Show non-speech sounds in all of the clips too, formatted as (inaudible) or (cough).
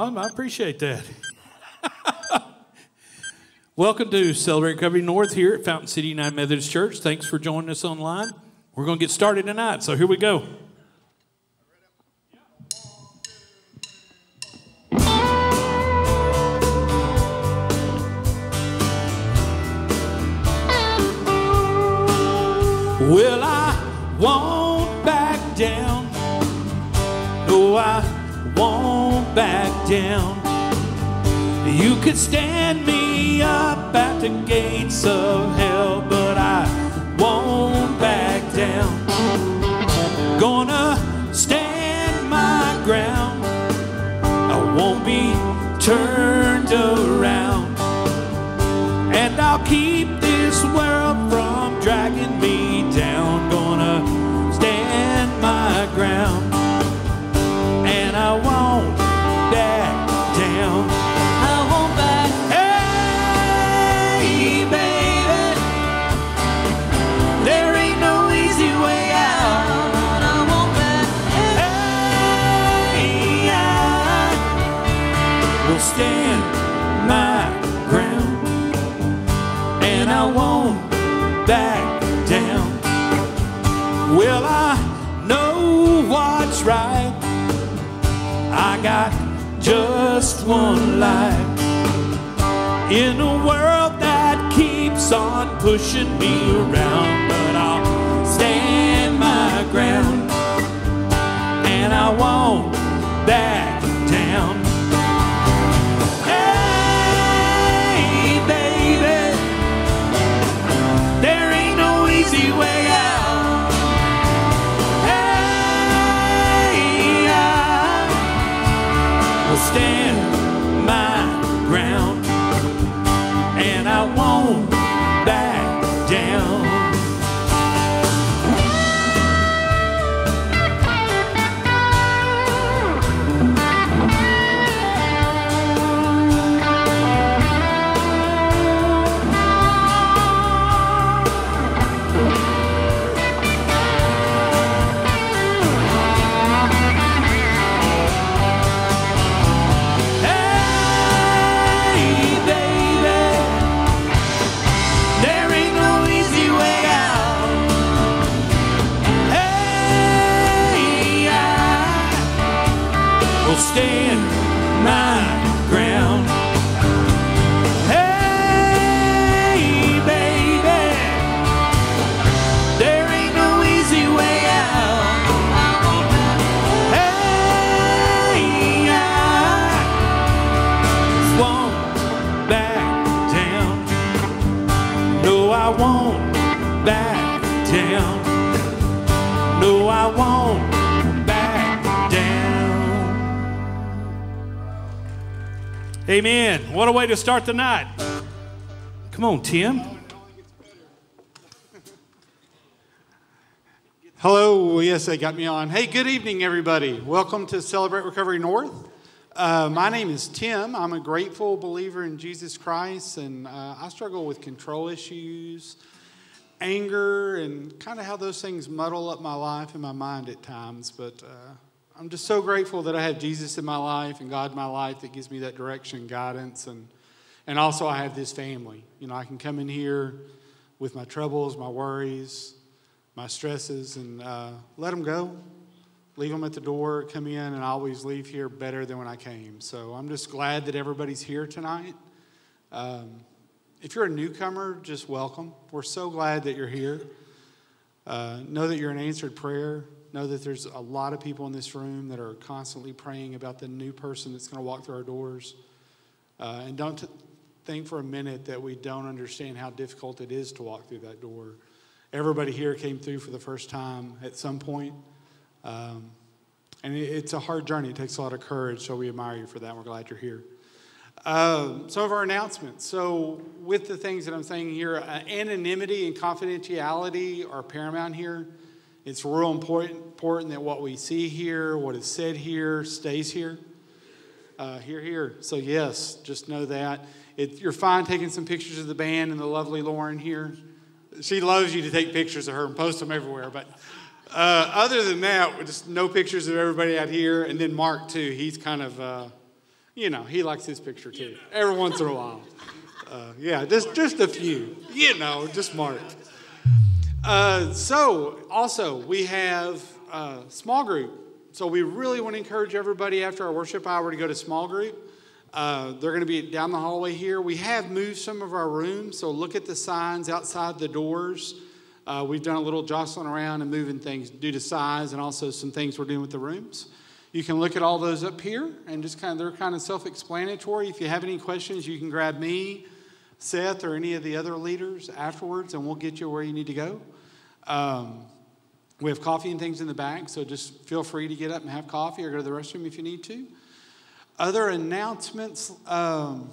Um, I appreciate that. Welcome to Celebrate Recovery North here at Fountain City United Methodist Church. Thanks for joining us online. We're going to get started tonight, so here we go. Well, I won't back down. No, I won't back down. You could stand me up at the gates of hell, but I won't back down. Gonna stand my ground. I won't be turned around. And I'll keep this world just one life. In a world that keeps on pushing me around, but I'll stand my ground Amen. What a way to start the night. Come on, Tim. Hello, yes, they got me on. Hey, good evening, everybody. Welcome to Celebrate Recovery North. Uh, my name is Tim. I'm a grateful believer in Jesus Christ, and uh, I struggle with control issues, anger, and kind of how those things muddle up my life and my mind at times. But uh, I'm just so grateful that I have Jesus in my life and God in my life that gives me that direction and guidance. And, and also, I have this family. You know, I can come in here with my troubles, my worries, my stresses and uh, let them go. Leave them at the door, come in, and I always leave here better than when I came. So I'm just glad that everybody's here tonight. Um, if you're a newcomer, just welcome. We're so glad that you're here. Uh, know that you're an answered prayer. Know that there's a lot of people in this room that are constantly praying about the new person that's going to walk through our doors. Uh, and don't think for a minute that we don't understand how difficult it is to walk through that door. Everybody here came through for the first time at some point. Um, and it, it's a hard journey. It takes a lot of courage, so we admire you for that. We're glad you're here. Um, some of our announcements. So, with the things that I'm saying here, uh, anonymity and confidentiality are paramount here. It's real important, important that what we see here, what is said here, stays here. Uh, here, here. So, yes, just know that. It, you're fine taking some pictures of the band and the lovely Lauren here. She loves you to take pictures of her and post them everywhere. But uh, other than that, just no pictures of everybody out here. And then Mark, too. He's kind of. Uh, You know, he likes his picture too. Every once in a while. Uh, yeah, just just a few. You know, just Mark. Uh, so also we have a small group. So we really want to encourage everybody after our worship hour to go to small group. Uh, they're going to be down the hallway here. We have moved some of our rooms, so look at the signs outside the doors. Uh, we've done a little jostling around and moving things due to size and also some things we're doing with the rooms. You can look at all those up here and just kind of, they're kind of self explanatory. If you have any questions, you can grab me, Seth, or any of the other leaders afterwards, and we'll get you where you need to go. Um, we have coffee and things in the back, so just feel free to get up and have coffee or go to the restroom if you need to. Other announcements, um,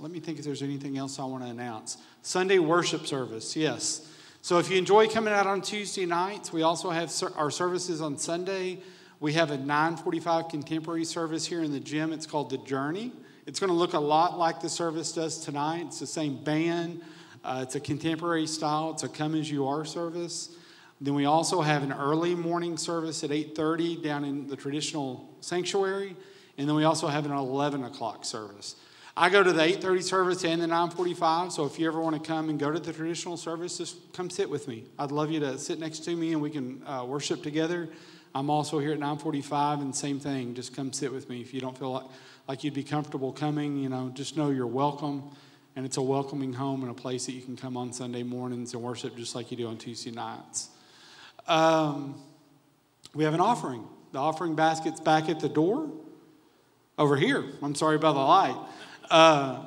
let me think if there's anything else I want to announce. Sunday worship service, yes. So if you enjoy coming out on Tuesday nights, we also have our services on Sunday. We have a 945 contemporary service here in the gym. It's called The Journey. It's going to look a lot like the service does tonight. It's the same band. Uh, it's a contemporary style. It's a come as you are service. Then we also have an early morning service at 8:30 down in the traditional sanctuary, and then we also have an 11 o'clock service. I go to the 8:30 service and the 9:45. So if you ever want to come and go to the traditional service, just come sit with me. I'd love you to sit next to me and we can uh, worship together. I'm also here at 9:45, and same thing. Just come sit with me if you don't feel like, like you'd be comfortable coming. You know, just know you're welcome, and it's a welcoming home and a place that you can come on Sunday mornings and worship just like you do on Tuesday nights. Um, we have an offering. The offering basket's back at the door over here. I'm sorry about the light. Uh,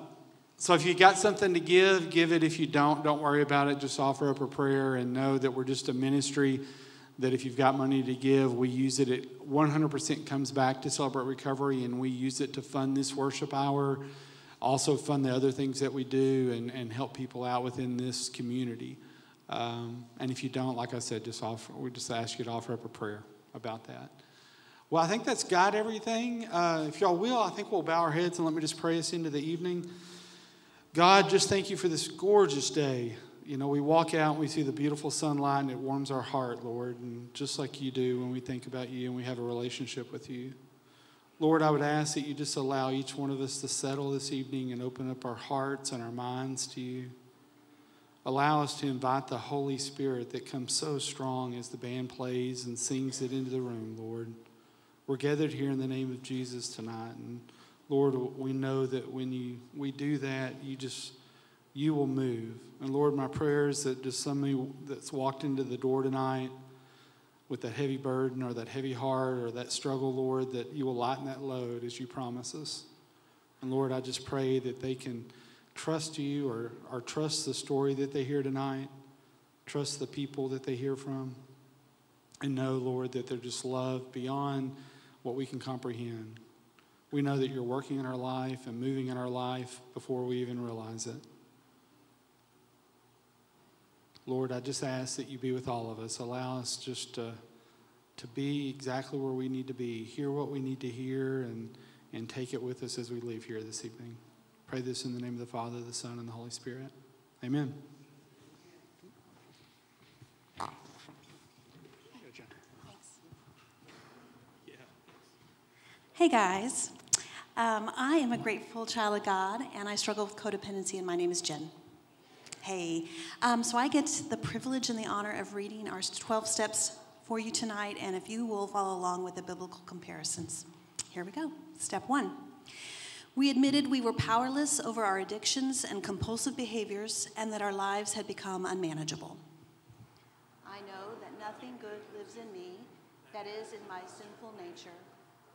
so if you got something to give, give it. If you don't, don't worry about it. Just offer up a prayer and know that we're just a ministry that if you've got money to give, we use it. It 100% comes back to Celebrate Recovery, and we use it to fund this worship hour, also fund the other things that we do, and, and help people out within this community. Um, and if you don't, like I said, just offer. We just ask you to offer up a prayer about that. Well, I think that's got everything. Uh, if y'all will, I think we'll bow our heads and let me just pray us into the evening. God, just thank you for this gorgeous day. You know, we walk out and we see the beautiful sunlight and it warms our heart, Lord, and just like you do when we think about you and we have a relationship with you. Lord, I would ask that you just allow each one of us to settle this evening and open up our hearts and our minds to you. Allow us to invite the Holy Spirit that comes so strong as the band plays and sings it into the room, Lord. We're gathered here in the name of Jesus tonight. And Lord, we know that when you, we do that, you just you will move. And Lord, my prayer is that just somebody that's walked into the door tonight with that heavy burden or that heavy heart or that struggle, Lord, that you will lighten that load as you promise us. And Lord, I just pray that they can trust you or, or trust the story that they hear tonight, trust the people that they hear from, and know, Lord, that they're just loved beyond what we can comprehend. We know that you're working in our life and moving in our life before we even realize it. Lord, I just ask that you be with all of us. Allow us just to, to be exactly where we need to be, hear what we need to hear, and, and take it with us as we leave here this evening. Pray this in the name of the Father, the Son, and the Holy Spirit. Amen. Hey guys, um, I am a grateful child of God and I struggle with codependency, and my name is Jen. Hey. Um, so I get the privilege and the honor of reading our 12 steps for you tonight, and if you will follow along with the biblical comparisons. Here we go. Step one. We admitted we were powerless over our addictions and compulsive behaviors, and that our lives had become unmanageable. I know that nothing good lives in me, that is, in my sinful nature,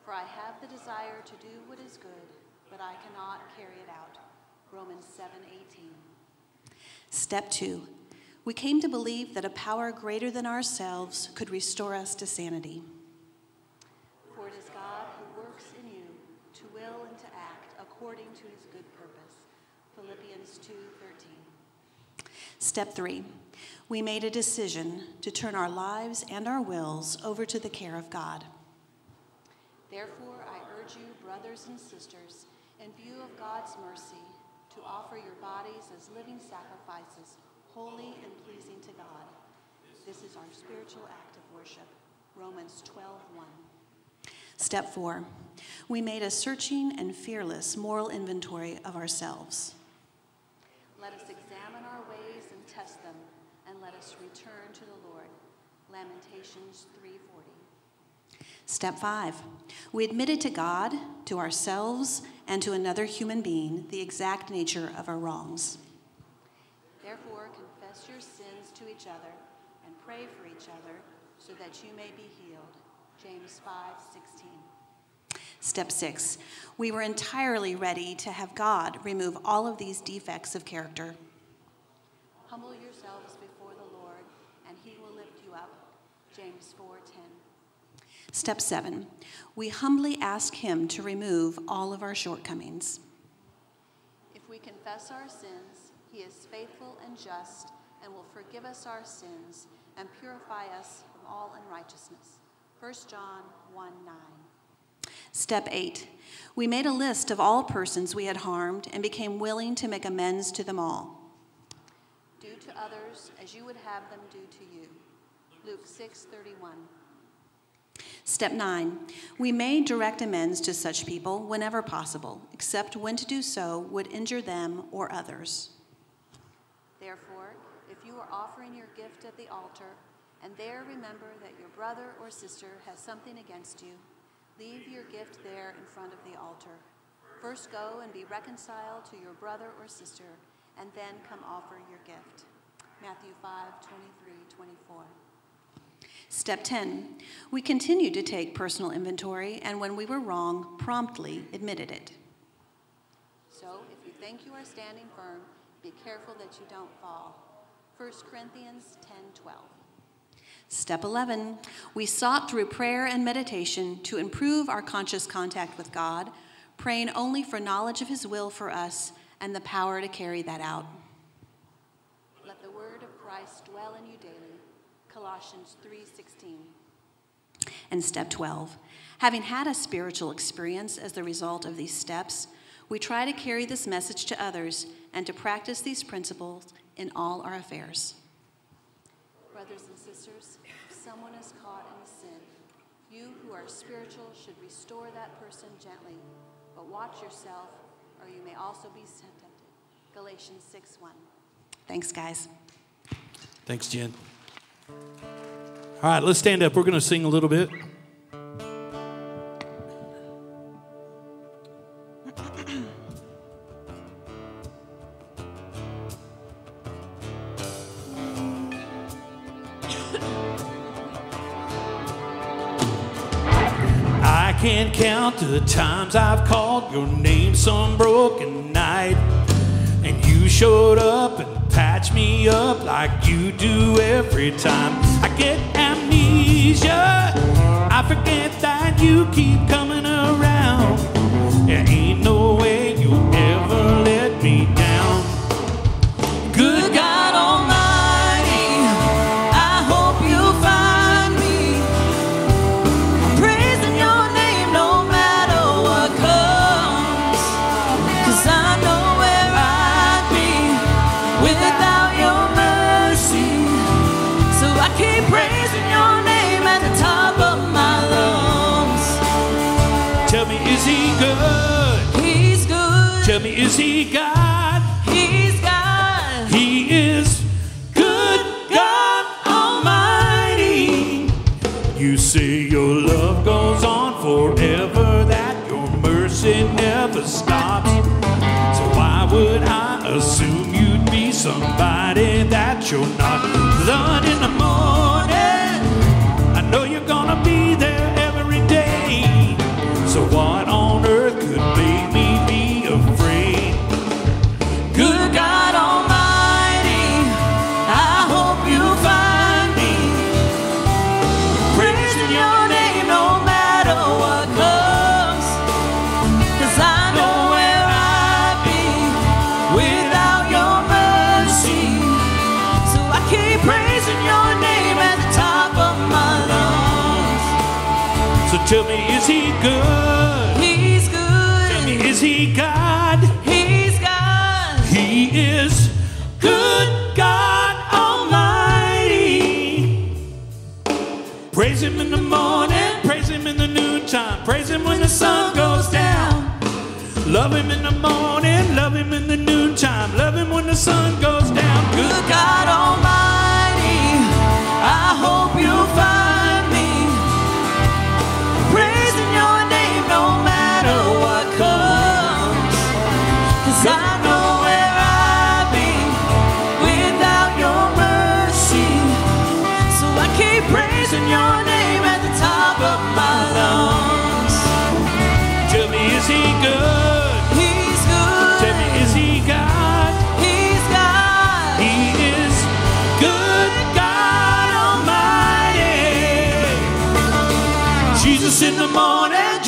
for I have the desire to do what is good, but I cannot carry it out. Romans 7 18. Step two, we came to believe that a power greater than ourselves could restore us to sanity. For it is God who works in you to will and to act according to his good purpose. Philippians 2:13. Step 3. We made a decision to turn our lives and our wills over to the care of God. Therefore, I urge you, brothers and sisters, in view of God's mercy, to offer your bodies as living sacrifices, holy and pleasing to God. This is our spiritual act of worship. Romans 12 1. Step four, we made a searching and fearless moral inventory of ourselves. Let us examine our ways and test them, and let us return to the Lord. Lamentations 3:40. Step five, we admitted to God, to ourselves, and to another human being the exact nature of our wrongs. Therefore, confess your sins to each other and pray for each other so that you may be healed. James 5:16. Step six, we were entirely ready to have God remove all of these defects of character. Humble yourselves before the Lord, and he will lift you up. James 4:10. Step seven, we humbly ask Him to remove all of our shortcomings. If we confess our sins, he is faithful and just and will forgive us our sins and purify us from all unrighteousness. 1 John 1 9. Step eight, we made a list of all persons we had harmed and became willing to make amends to them all. Do to others as you would have them do to you. Luke 6:31. Step nine, we may direct amends to such people whenever possible, except when to do so would injure them or others. Therefore, if you are offering your gift at the altar and there remember that your brother or sister has something against you, leave your gift there in front of the altar. First go and be reconciled to your brother or sister, and then come offer your gift. Matthew 5 23 24. Step 10, we continued to take personal inventory and when we were wrong, promptly admitted it. So, if you think you are standing firm, be careful that you don't fall. 1 Corinthians 10 12. Step 11, we sought through prayer and meditation to improve our conscious contact with God, praying only for knowledge of His will for us and the power to carry that out. Let the word of Christ dwell in you. Colossians 3:16. And step 12, having had a spiritual experience as the result of these steps, we try to carry this message to others and to practice these principles in all our affairs. Brothers and sisters, if someone is caught in sin, you who are spiritual should restore that person gently, but watch yourself, or you may also be tempted. Galatians 6 1. Thanks, guys. Thanks, Jen. All right, let's stand up. We're going to sing a little bit. I can't count the times I've called your name some broken night. And you showed up me up like you do every time. I get amnesia. I forget that you keep coming he good? He's good. Tell me, is he God? He's God. He is good, God Almighty. You say your love goes on forever, that your mercy never stops. So why would I assume you'd be somebody that you're not? Lord, in the morning, good? He's good. Tell me, is he God? He's God. He is good God Almighty. Praise him in the morning, praise him in the noontime, praise him when the sun goes down. Love him in the morning, love him in the noontime, love him when the sun goes down. Good God Almighty, I hope you find.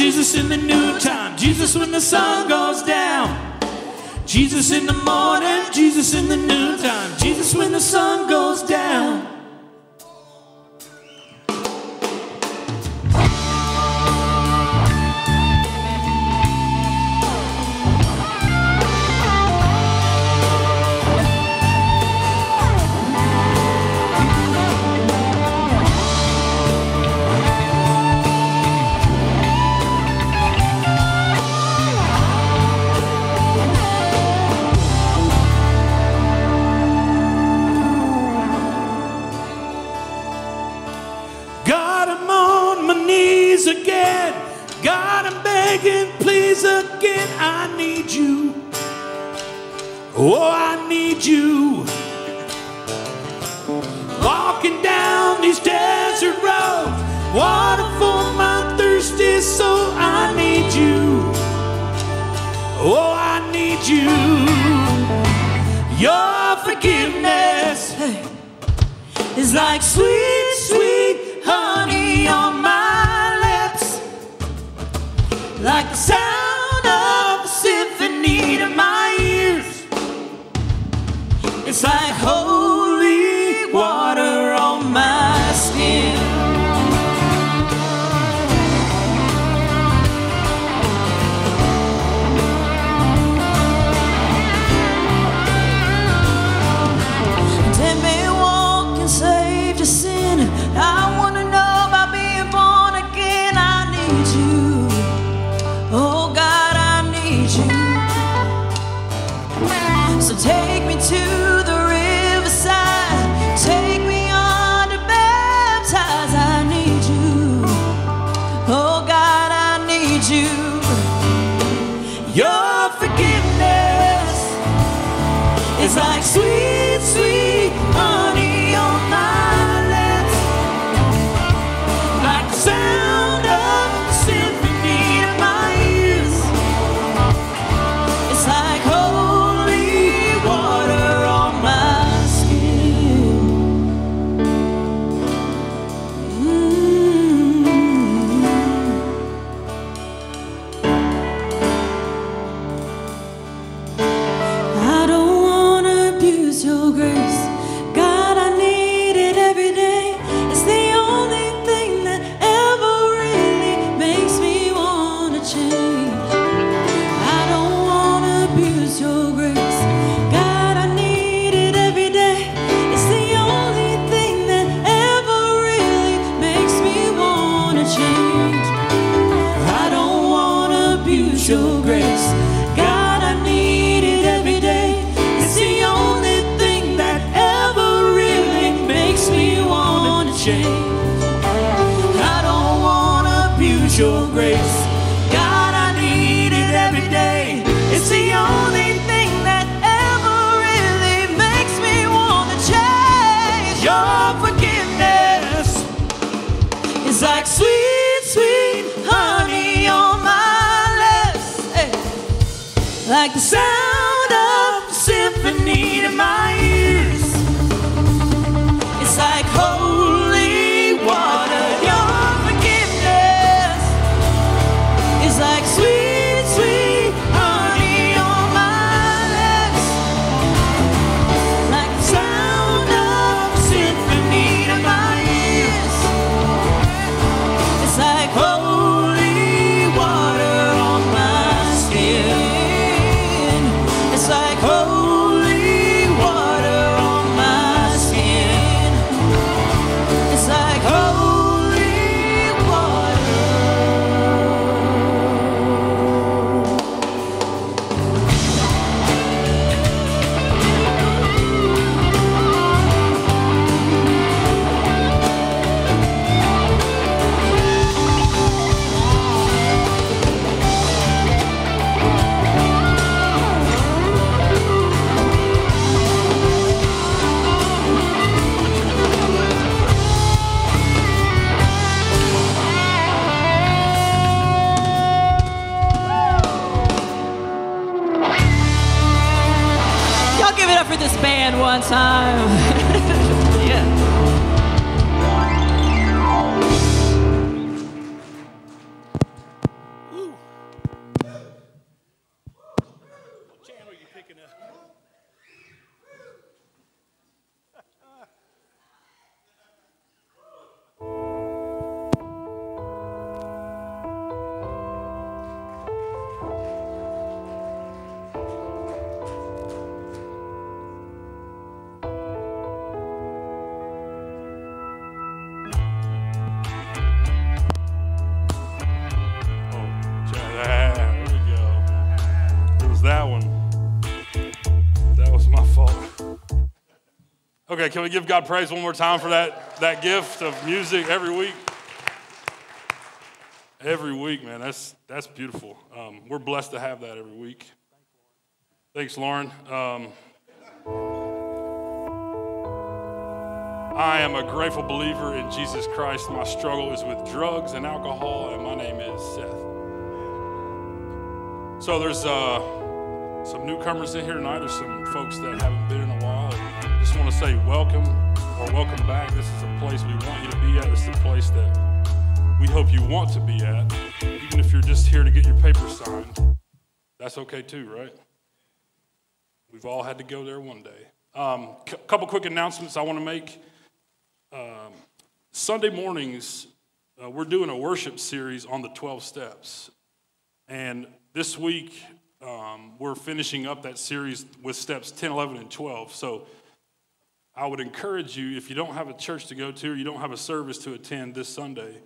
Jesus in the noontime, Jesus when the sun goes down. Jesus in the morning, Jesus in the noontime, Jesus when the sun goes down. Can we give God praise one more time for that, that gift of music every week? Every week, man. That's, that's beautiful. Um, we're blessed to have that every week. Thanks, Lauren. Um, I am a grateful believer in Jesus Christ. My struggle is with drugs and alcohol, and my name is Seth. So there's uh, some newcomers in here tonight. There's some folks that haven't been in a say welcome or welcome back. This is a place we want you to be at. This is a place that we hope you want to be at. Even if you're just here to get your paper signed, that's okay too, right? We've all had to go there one day. A um, c- couple quick announcements I want to make. Um, Sunday mornings, uh, we're doing a worship series on the 12 steps. And this week, um, we're finishing up that series with steps 10, 11, and 12. So I would encourage you, if you don't have a church to go to or you don't have a service to attend this Sunday,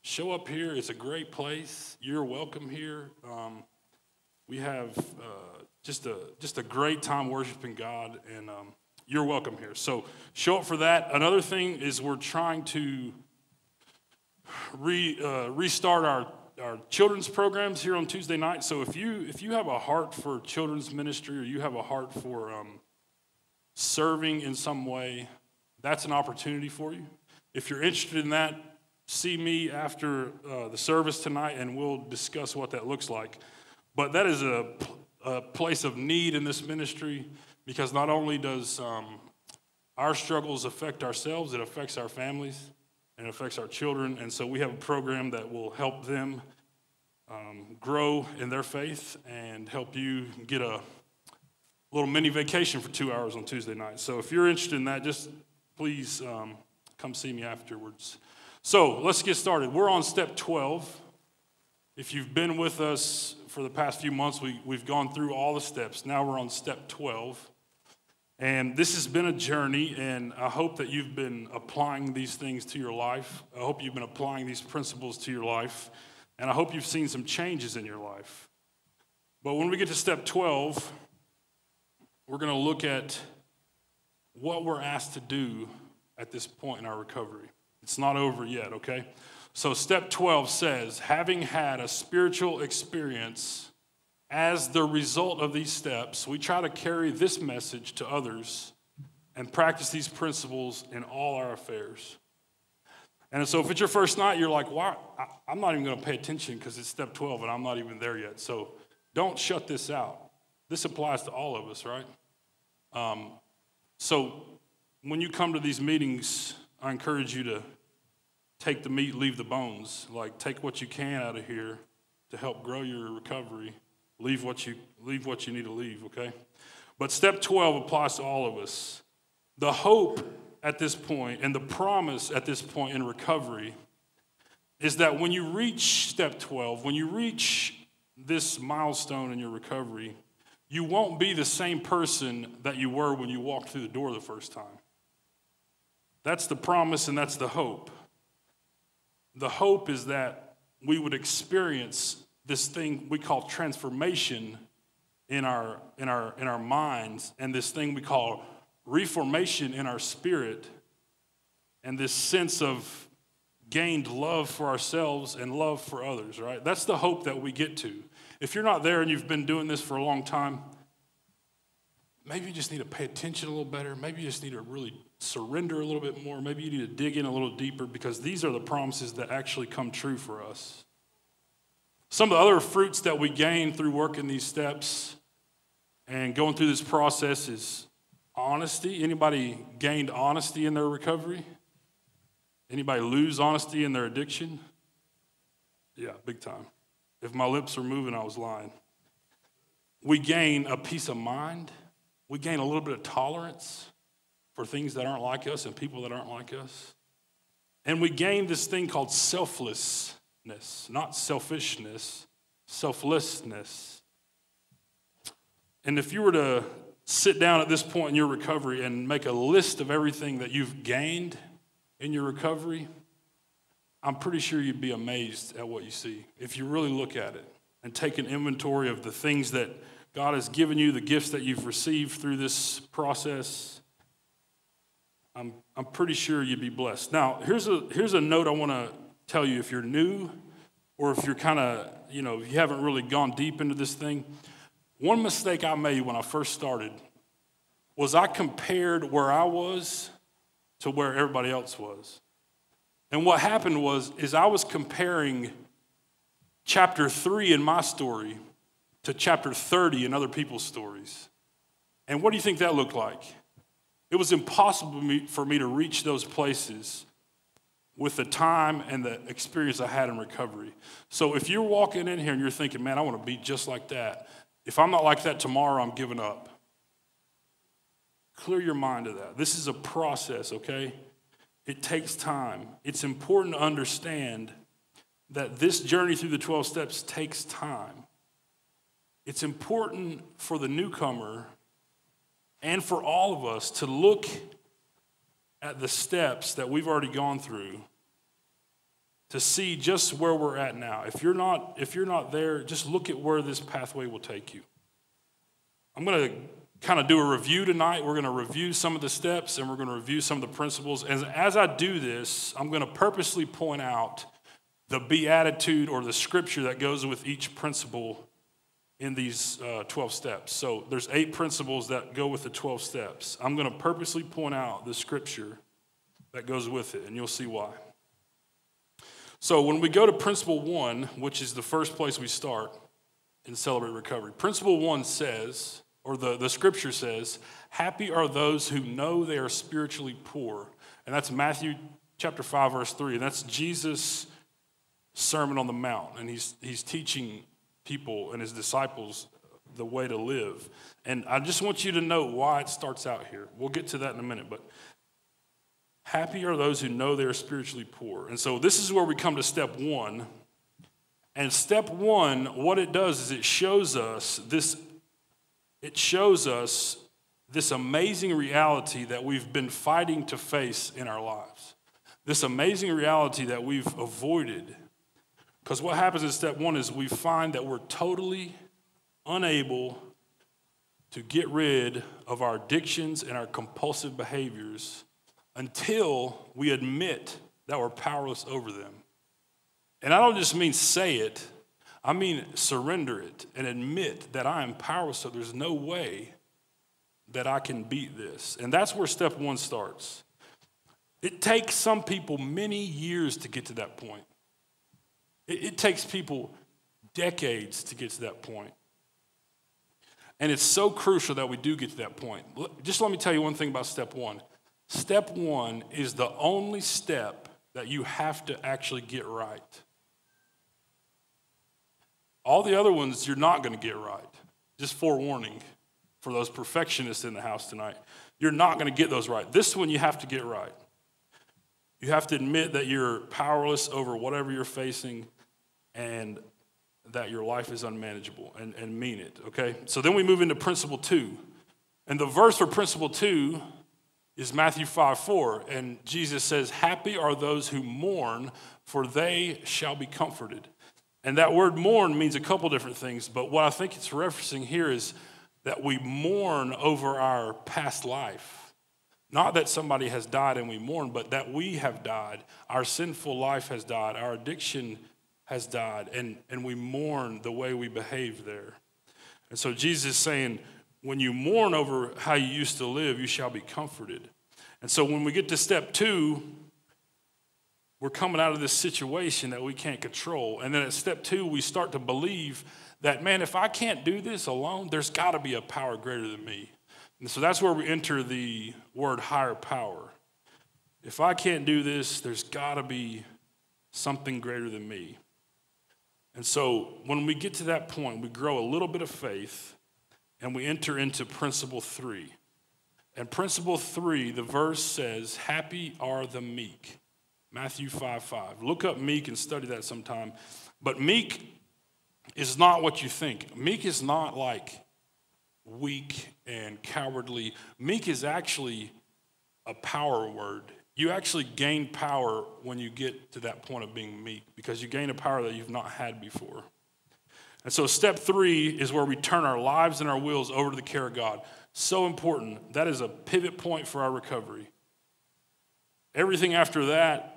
show up here. It's a great place. You're welcome here. Um, we have uh, just, a, just a great time worshiping God, and um, you're welcome here. So show up for that. Another thing is we're trying to re, uh, restart our, our children's programs here on Tuesday night. So if you if you have a heart for children's ministry or you have a heart for um, serving in some way, that's an opportunity for you. If you're interested in that, see me after uh, the service tonight, and we'll discuss what that looks like. But that is a, a place of need in this ministry because not only does um, our struggles affect ourselves, it affects our families and affects our children. And so we have a program that will help them um, grow in their faith and help you get a little mini vacation for two hours on Tuesday night. So if you're interested in that, just please um, come see me afterwards. So let's get started. We're on step 12. If you've been with us for the past few months, we, we've gone through all the steps. Now we're on step 12. And this has been a journey, and I hope that you've been applying these things to your life. I hope you've been applying these principles to your life, and I hope you've seen some changes in your life. But when we get to step 12, we're going to look at what we're asked to do at this point in our recovery. It's not over yet, okay? So, step 12 says, having had a spiritual experience as the result of these steps, we try to carry this message to others and practice these principles in all our affairs. And so, if it's your first night, you're like, why? I'm not even going to pay attention because it's step 12 and I'm not even there yet. So, don't shut this out. This applies to all of us, right? Um, so, when you come to these meetings, I encourage you to take the meat, leave the bones. Like, take what you can out of here to help grow your recovery. Leave what you, leave what you need to leave, okay? But step 12 applies to all of us. The hope at this point and the promise at this point in recovery is that when you reach step 12, when you reach this milestone in your recovery, you won't be the same person that you were when you walked through the door the first time. That's the promise and that's the hope. The hope is that we would experience this thing we call transformation in our, in our, in our minds and this thing we call reformation in our spirit and this sense of gained love for ourselves and love for others, right? That's the hope that we get to. If you're not there and you've been doing this for a long time, maybe you just need to pay attention a little better. Maybe you just need to really surrender a little bit more. Maybe you need to dig in a little deeper because these are the promises that actually come true for us. Some of the other fruits that we gain through working these steps And going through this process is honesty. Anybody gained honesty in their recovery? Anybody lose honesty in their addiction? Yeah, big time. If my lips were moving, I was lying. We gain a peace of mind. We gain a little bit of tolerance for things that aren't like us and people that aren't like us. And we gain this thing called selflessness, not selfishness, selflessness. And if you were to sit down at this point in your recovery and make a list of everything that you've gained in your recovery, I'm pretty sure you'd be amazed at what you see if you really look at it and take an inventory of the things that God has given you, the gifts that you've received through this process. I'm, I'm pretty sure you'd be blessed. Now, here's a, here's a note I want to tell you if you're new or if you're kind of, you know, you haven't really gone deep into this thing. One mistake I made when I first started was I compared where I was to where everybody else was. And what happened was is I was comparing chapter 3 in my story to chapter 30 in other people's stories. And what do you think that looked like? It was impossible for me to reach those places with the time and the experience I had in recovery. So if you're walking in here and you're thinking, man, I want to be just like that, if I'm not like that tomorrow, I'm giving up. Clear your mind of that. This is a process, okay? It takes time. It's important to understand that this journey through the 12 steps takes time. It's important for the newcomer and for all of us to look at the steps that we've already gone through to see just where we're at now. If you're not if you're not there, just look at where this pathway will take you. I'm going to kind of do a review tonight. We're going to review some of the steps and we're going to review some of the principles. And as I do this, I'm going to purposely point out the beatitude or the scripture that goes with each principle in these uh, 12 steps. So there's eight principles that go with the 12 steps. I'm going to purposely point out the scripture that goes with it, and you'll see why. So when we go to principle one, which is the first place we start in Celebrate Recovery, principle one says, or the, the scripture says, Happy are those who know they are spiritually poor. And that's Matthew chapter 5, verse 3. And that's Jesus' Sermon on the Mount. And he's, he's teaching people and his disciples the way to live. And I just want you to know why it starts out here. We'll get to that in a minute, but happy are those who know they are spiritually poor. And so this is where we come to step one. And step one, what it does is it shows us this, it shows us this amazing reality that we've been fighting to face in our lives. This amazing reality that we've avoided because what happens in step one is we find that we're totally unable to get rid of our addictions and our compulsive behaviors until we admit that we're powerless over them. And I don't just mean say it, I mean surrender it and admit that I am powerless, so there's no way that I can beat this. And that's where step one starts. It takes some people many years to get to that point. It, it takes people decades to get to that point. And it's so crucial that we do get to that point. Just let me tell you one thing about step one. Step one is the only step that you have to actually get right. All the other ones you're not going to get right. Just forewarning for those perfectionists in the house tonight. You're not going to get those right. This one you have to get right. You have to admit that you're powerless over whatever you're facing and that your life is unmanageable and, and mean it, okay? So then we move into principle two. And the verse for principle two is Matthew 5 4. And Jesus says, Happy are those who mourn, for they shall be comforted. And that word mourn means a couple different things, but what I think it's referencing here is that we mourn over our past life not that somebody has died and we mourn, but that we have died. Our sinful life has died. Our addiction has died. And, and we mourn the way we behave there. And so Jesus is saying, when you mourn over how you used to live, you shall be comforted. And so when we get to step two, we're coming out of this situation that we can't control. And then at step two, we start to believe that, man, if I can't do this alone, there's got to be a power greater than me. And so that's where we enter the word higher power. If I can't do this, there's got to be something greater than me. And so when we get to that point, we grow a little bit of faith and we enter into principle three. And principle three, the verse says, Happy are the meek. Matthew 5 5. Look up meek and study that sometime. But meek is not what you think. Meek is not like weak and cowardly. Meek is actually a power word. You actually gain power when you get to that point of being meek because you gain a power that you've not had before. And so, step three is where we turn our lives and our wills over to the care of God. So important. That is a pivot point for our recovery. Everything after that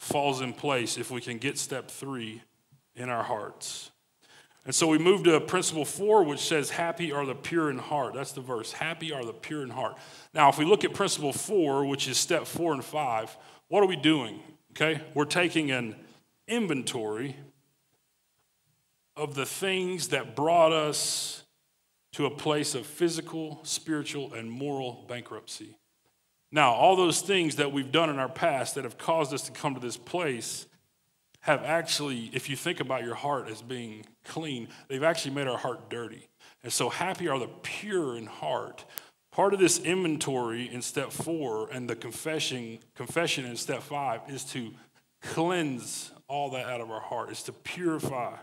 falls in place if we can get step three in our hearts. And so we move to principle four, which says, Happy are the pure in heart. That's the verse. Happy are the pure in heart. Now, if we look at principle four, which is step four and five, what are we doing? Okay, we're taking an inventory of the things that brought us to a place of physical, spiritual, and moral bankruptcy. Now, all those things that we've done in our past that have caused us to come to this place have actually, if you think about your heart as being clean, they've actually made our heart dirty. And so, happy are the pure in heart. Part of this inventory in step four and the confession, confession in step five is to cleanse all that out of our heart, is to purify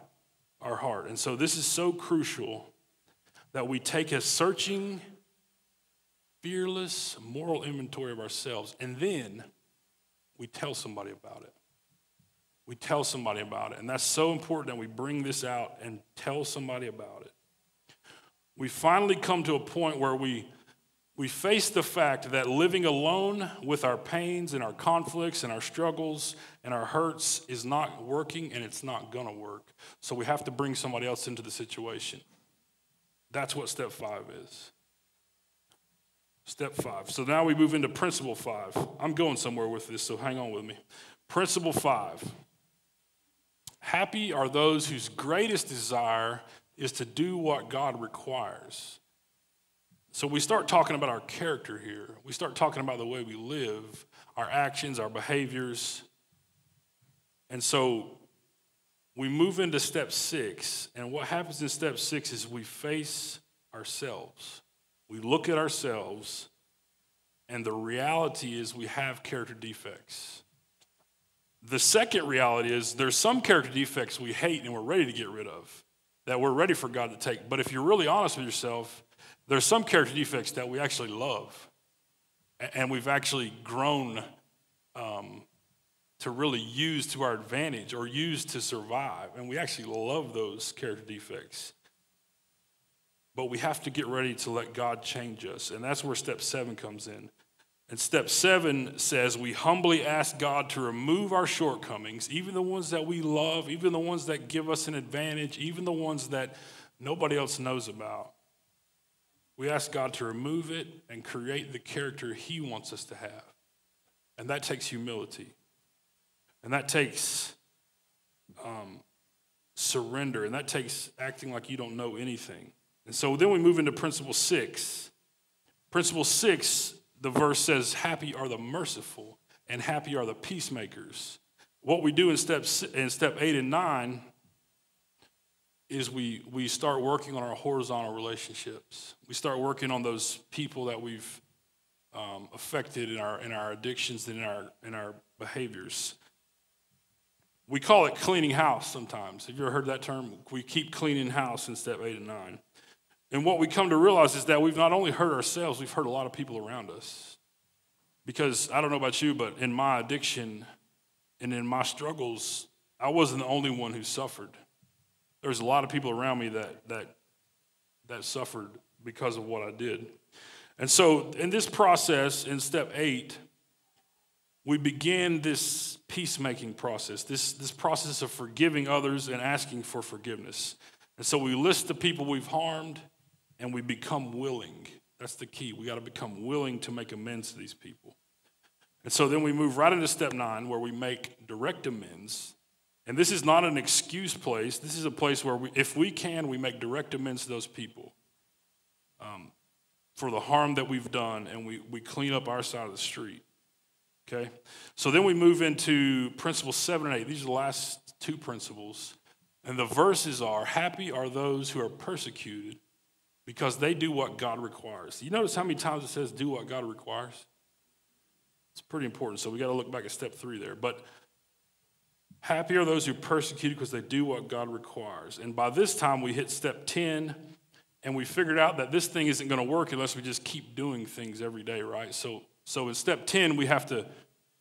our heart. And so, this is so crucial that we take a searching, fearless, moral inventory of ourselves, and then we tell somebody about it. We tell somebody about it. And that's so important that we bring this out and tell somebody about it. We finally come to a point where we, we face the fact that living alone with our pains and our conflicts and our struggles and our hurts is not working and it's not going to work. So we have to bring somebody else into the situation. That's what step five is. Step five. So now we move into principle five. I'm going somewhere with this, so hang on with me. Principle five. Happy are those whose greatest desire is to do what God requires. So we start talking about our character here. We start talking about the way we live, our actions, our behaviors. And so we move into step six, and what happens in step six is we face ourselves. We look at ourselves, and the reality is we have character defects. The second reality is there's some character defects we hate and we're ready to get rid of, that we're ready for God to take. But if you're really honest with yourself, there's some character defects that we actually love, and we've actually grown um, to really use to our advantage or use to survive. And we actually love those character defects. But we have to get ready to let God change us. And that's where step seven comes in. And step seven says we humbly ask God to remove our shortcomings, even the ones that we love, even the ones that give us an advantage, even the ones that nobody else knows about. We ask God to remove it and create the character He wants us to have. And that takes humility. And that takes um, surrender. And that takes acting like you don't know anything. And so then we move into principle six. Principle six, the verse says, Happy are the merciful, and happy are the peacemakers. What we do in step, in step eight and nine is we, we start working on our horizontal relationships. We start working on those people that we've um, affected in our, in our addictions and in our, in our behaviors. We call it cleaning house sometimes. Have you ever heard that term? We keep cleaning house in step eight and nine. And what we come to realize is that we've not only hurt ourselves, we've hurt a lot of people around us. Because I don't know about you, but in my addiction and in my struggles, I wasn't the only one who suffered. There was a lot of people around me that, that, that suffered because of what I did. And so, in this process, in step eight, we begin this peacemaking process, this, this process of forgiving others and asking for forgiveness. And so we list the people we've harmed and we become willing. That's the key. We got to become willing to make amends to these people. And so then we move right into step nine where we make direct amends. And this is not an excuse place. This is a place where, we, if we can, we make direct amends to those people um, for the harm that we've done and we, we clean up our side of the street. Okay? So then we move into principles seven and eight. These are the last two principles. And the verses are Happy are those who are persecuted because they do what God requires. You notice how many times it says, Do what God requires? It's pretty important. So we got to look back at step three there. But happy are those who persecute because they do what God requires. And by this time, we hit step 10, and we figured out that this thing isn't going to work unless we just keep doing things every day, right? So, so in step 10, we have to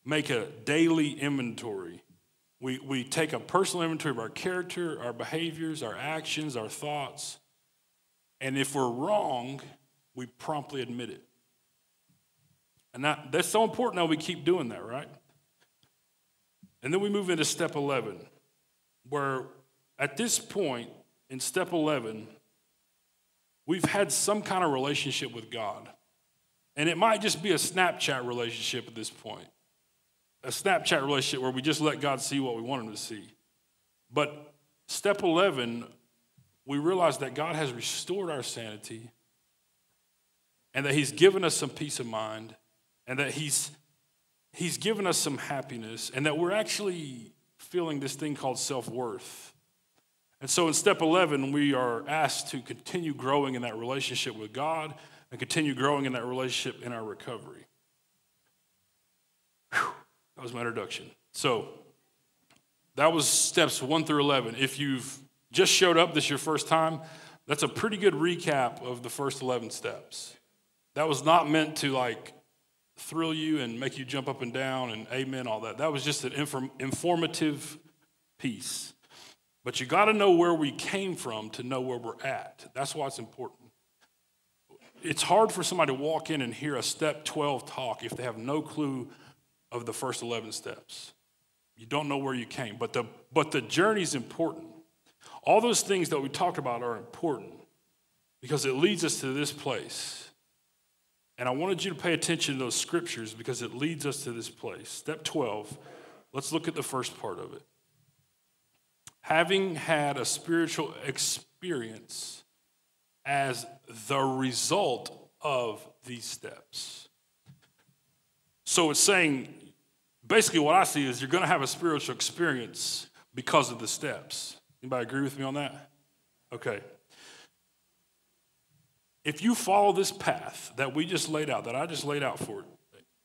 make a daily inventory. We, we take a personal inventory of our character, our behaviors, our actions, our thoughts. And if we're wrong, we promptly admit it. And that, that's so important that we keep doing that, right? And then we move into step 11, where at this point in step 11, we've had some kind of relationship with God. And it might just be a Snapchat relationship at this point, a Snapchat relationship where we just let God see what we want Him to see. But step 11, we realize that God has restored our sanity and that He's given us some peace of mind and that he's he's given us some happiness and that we're actually feeling this thing called self-worth. And so in step 11 we are asked to continue growing in that relationship with god and continue growing in that relationship in our recovery. Whew, that was my introduction. So that was steps 1 through 11 if you've just showed up this is your first time that's a pretty good recap of the first 11 steps that was not meant to like thrill you and make you jump up and down and amen, all that. That was just an inform- informative piece. But you got to know where we came from to know where we're at. That's why it's important. It's hard for somebody to walk in and hear a step 12 talk if they have no clue of the first 11 steps. You don't know where you came, but the, but the journey is important. All those things that we talked about are important because it leads us to this place. And I wanted you to pay attention to those scriptures because it leads us to this place. Step 12, let's look at the first part of it. Having had a spiritual experience as the result of these steps. So it's saying, basically, what I see is you're going to have a spiritual experience because of the steps. Anybody agree with me on that? Okay. If you follow this path that we just laid out, that I just laid out for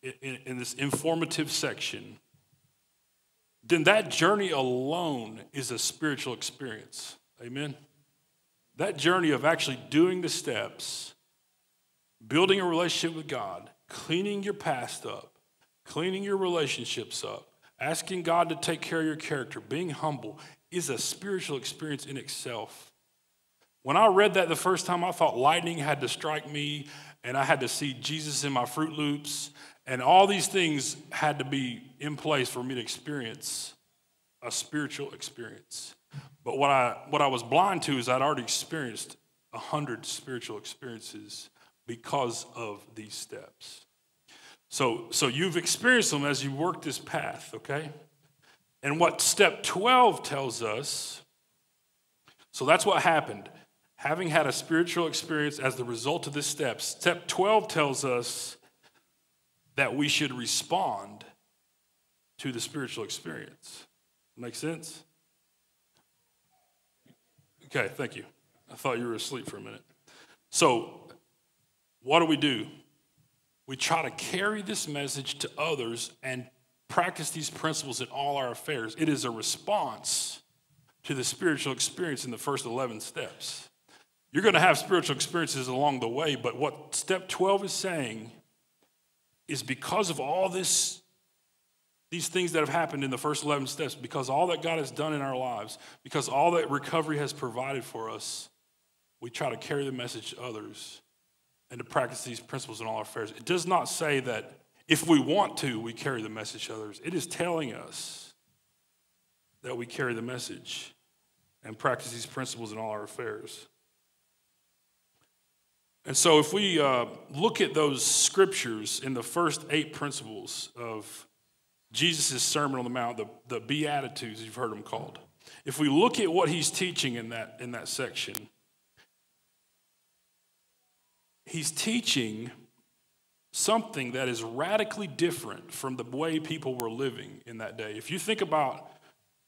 in, in, in this informative section, then that journey alone is a spiritual experience. Amen? That journey of actually doing the steps, building a relationship with God, cleaning your past up, cleaning your relationships up, asking God to take care of your character, being humble, is a spiritual experience in itself. When I read that the first time, I thought lightning had to strike me and I had to see Jesus in my Froot Loops, and all these things had to be in place for me to experience a spiritual experience. But what I, what I was blind to is I'd already experienced a hundred spiritual experiences because of these steps. So, so you've experienced them as you work this path, okay? And what step 12 tells us, so that's what happened having had a spiritual experience as the result of this step, step 12 tells us that we should respond to the spiritual experience. Make sense? Okay, thank you. I thought you were asleep for a minute. So, what do we do? We try to carry this message to others and practice these principles in all our affairs. It is a response to the spiritual experience in the first 11 steps. You're going to have spiritual experiences along the way, but what step 12 is saying is because of all this, these things that have happened in the first 11 steps, because all that God has done in our lives, because all that recovery has provided for us, we try to carry the message to others and to practice these principles in all our affairs. It does not say that if we want to, we carry the message to others. It is telling us that we carry the message and practice these principles in all our affairs. And so, if we uh, look at those scriptures in the first eight principles of Jesus' Sermon on the Mount, the, the Beatitudes, you've heard them called, if we look at what he's teaching in that, in that section, he's teaching something that is radically different from the way people were living in that day. If you think about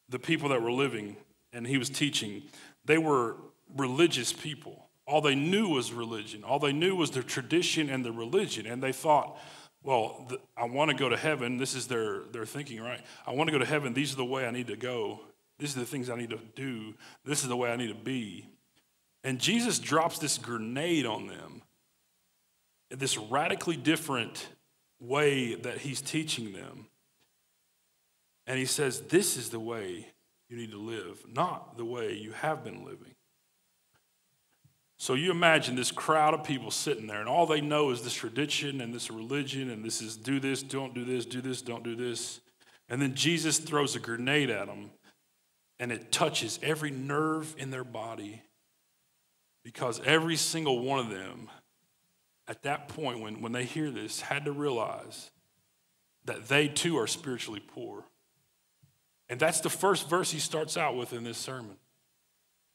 the people that were living and he was teaching, they were religious people. All they knew was religion. All they knew was the tradition and the religion. And they thought, well, I want to go to heaven. This is their, their thinking, right? I want to go to heaven. These are the way I need to go. These are the things I need to do. This is the way I need to be. And Jesus drops this grenade on them, this radically different way that he's teaching them. And he says, This is the way you need to live, not the way you have been living. So you imagine this crowd of people sitting there, and all they know is this tradition and this religion, and this is do this, don't do this, do this, don't do this. And then Jesus throws a grenade at them, and it touches every nerve in their body because every single one of them, at that point, when, when they hear this, had to realize that they too are spiritually poor. And that's the first verse he starts out with in this sermon.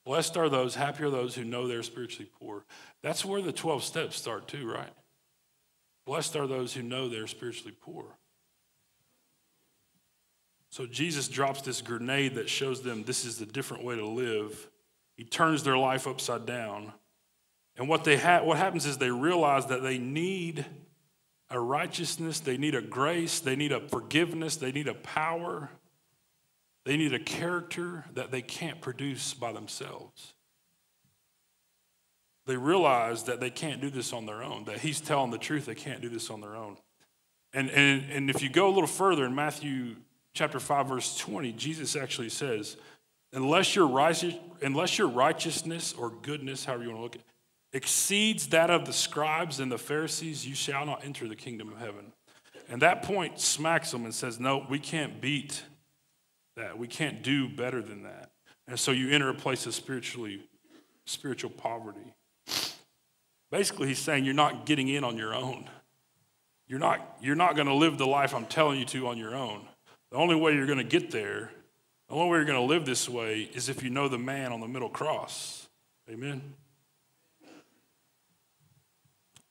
Blessed are those, happy are those who know they're spiritually poor. That's where the 12 steps start, too, right? Blessed are those who know they're spiritually poor. So Jesus drops this grenade that shows them this is the different way to live. He turns their life upside down. And what, they ha- what happens is they realize that they need a righteousness, they need a grace, they need a forgiveness, they need a power they need a character that they can't produce by themselves. They realize that they can't do this on their own, that he's telling the truth, they can't do this on their own. And, and, and if you go a little further in Matthew chapter 5, verse 20, Jesus actually says, unless your, righteous, unless your righteousness or goodness, however you want to look at it, exceeds that of the scribes and the Pharisees, you shall not enter the kingdom of heaven. And that point smacks them and says, no, we can't beat that. We can't do better than that. And so you enter a place of spiritually spiritual poverty. Basically, he's saying you're not getting in on your own. You're not, you're not going to live the life I'm telling you to on your own. The only way you're going to get there, the only way you're going to live this way is if you know the man on the middle cross. Amen.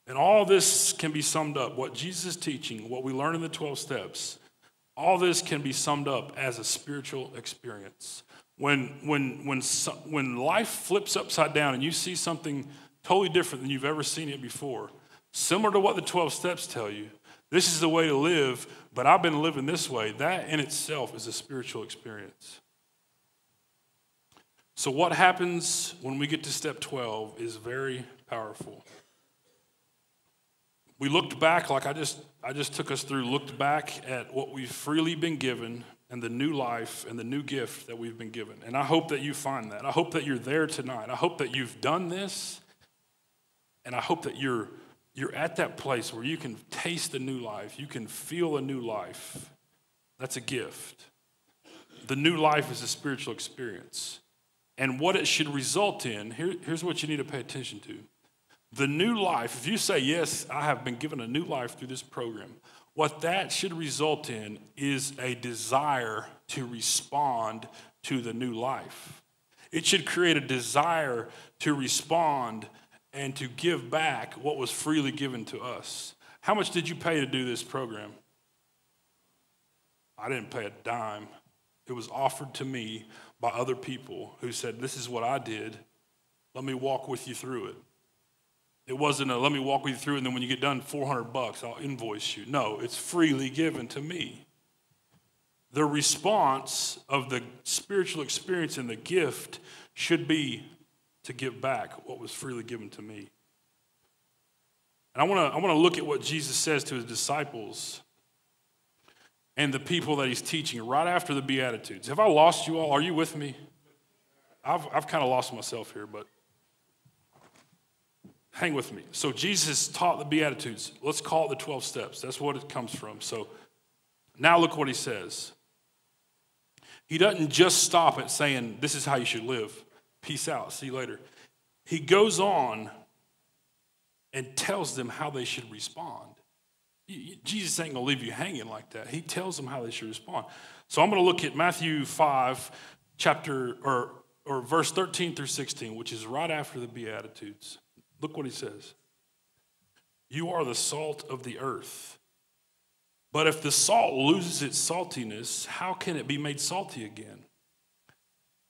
And all this can be summed up. What Jesus is teaching, what we learn in the 12 steps, all this can be summed up as a spiritual experience. When, when, when, when life flips upside down and you see something totally different than you've ever seen it before, similar to what the 12 steps tell you, this is the way to live, but I've been living this way, that in itself is a spiritual experience. So, what happens when we get to step 12 is very powerful we looked back, like I just, I just took us through, looked back at what we've freely been given and the new life and the new gift that we've been given. And I hope that you find that. I hope that you're there tonight. I hope that you've done this. And I hope that you're, you're at that place where you can taste the new life, you can feel a new life. That's a gift. The new life is a spiritual experience. And what it should result in, here, here's what you need to pay attention to the new life, if you say, Yes, I have been given a new life through this program, what that should result in is a desire to respond to the new life. It should create a desire to respond and to give back what was freely given to us. How much did you pay to do this program? I didn't pay a dime. It was offered to me by other people who said, This is what I did. Let me walk with you through it. It wasn't a let me walk you through, and then when you get done, 400 bucks, I'll invoice you. No, it's freely given to me. The response of the spiritual experience and the gift should be to give back what was freely given to me. And I want to I want to look at what Jesus says to his disciples and the people that he's teaching right after the Beatitudes. Have I lost you all? Are you with me? I've, I've kind of lost myself here, but hang with me. So Jesus taught the Beatitudes. Let's call it the 12 steps. That's what it comes from. So now look what he says. He doesn't just stop at saying, This is how you should live. Peace out. See you later. He goes on and tells them how they should respond. Jesus ain't going to leave you hanging like that. He tells them how they should respond. So I'm going to look at Matthew 5, chapter or, or verse 13 through 16, which is right after the Beatitudes. Look what he says. You are the salt of the earth. But if the salt loses its saltiness, how can it be made salty again?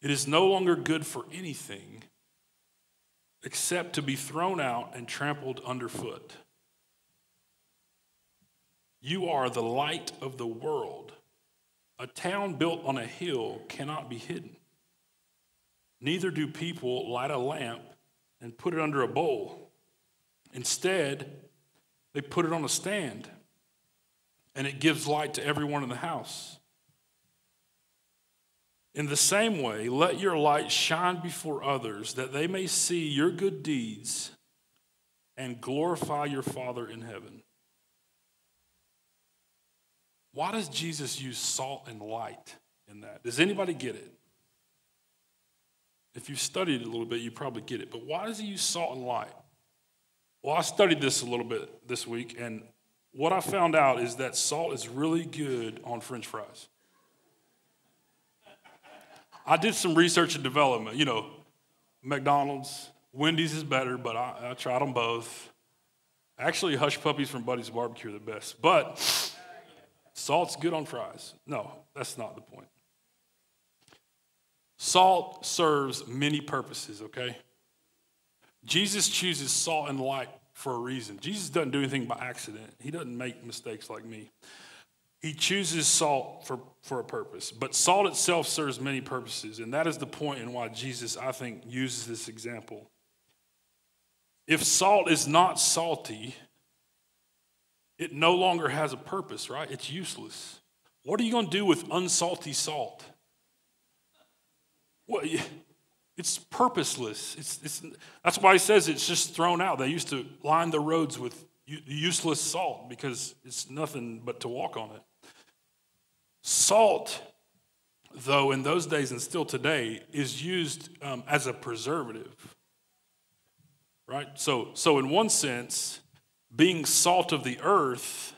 It is no longer good for anything except to be thrown out and trampled underfoot. You are the light of the world. A town built on a hill cannot be hidden. Neither do people light a lamp and put it under a bowl. Instead, they put it on a stand, and it gives light to everyone in the house. In the same way, let your light shine before others, that they may see your good deeds and glorify your Father in heaven. Why does Jesus use salt and light in that? Does anybody get it? If you've studied it a little bit, you probably get it. But why does he use salt and light? Well, I studied this a little bit this week, and what I found out is that salt is really good on french fries. I did some research and development. You know, McDonald's, Wendy's is better, but I, I tried them both. Actually, Hush Puppies from Buddy's Barbecue are the best. But salt's good on fries. No, that's not the point. Salt serves many purposes, okay? Jesus chooses salt and light for a reason. Jesus doesn't do anything by accident, he doesn't make mistakes like me. He chooses salt for, for a purpose, but salt itself serves many purposes, and that is the point in why Jesus, I think, uses this example. If salt is not salty, it no longer has a purpose, right? It's useless. What are you going to do with unsalty salt? Well, it's purposeless. It's, it's, that's why he says it's just thrown out. They used to line the roads with useless salt because it's nothing but to walk on it. Salt, though, in those days and still today, is used um, as a preservative. Right? So, so, in one sense, being salt of the earth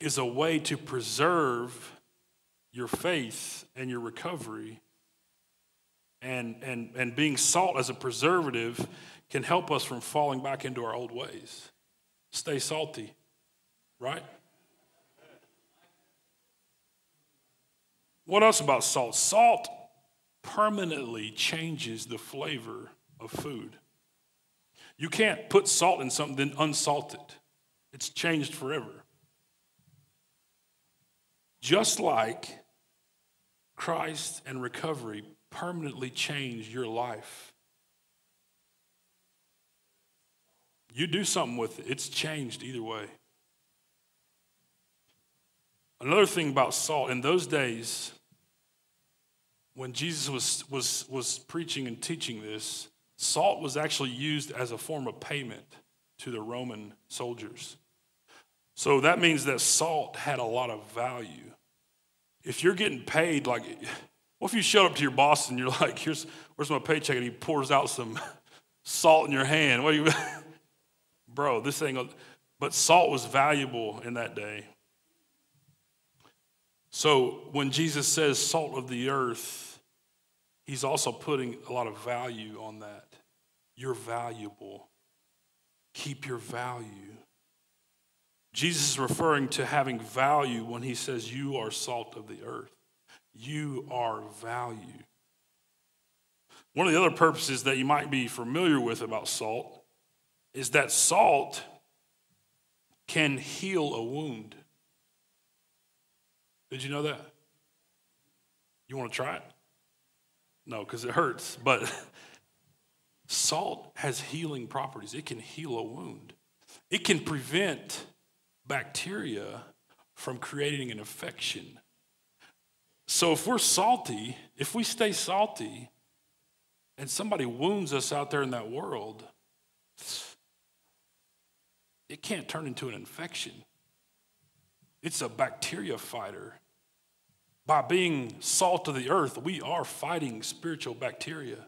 is a way to preserve your faith and your recovery. And, and, and being salt as a preservative can help us from falling back into our old ways. Stay salty, right? What else about salt? Salt permanently changes the flavor of food. You can't put salt in something then unsalt it. It's changed forever. Just like Christ and recovery permanently change your life. You do something with it, it's changed either way. Another thing about salt, in those days, when Jesus was, was, was preaching and teaching this, salt was actually used as a form of payment to the Roman soldiers. So that means that salt had a lot of value. If you're getting paid, like, what if you showed up to your boss and you're (laughs) like, here's, where's my paycheck? And he pours out some (laughs) salt in your hand. What you, (laughs) bro, this thing, but salt was valuable in that day. So when Jesus says salt of the earth, he's also putting a lot of value on that. You're valuable. Keep your value. Jesus is referring to having value when he says, You are salt of the earth. You are value. One of the other purposes that you might be familiar with about salt is that salt can heal a wound. Did you know that? You want to try it? No, because it hurts. But (laughs) salt has healing properties, it can heal a wound, it can prevent bacteria from creating an infection. So if we're salty, if we stay salty, and somebody wounds us out there in that world, it can't turn into an infection. It's a bacteria fighter. By being salt of the earth, we are fighting spiritual bacteria.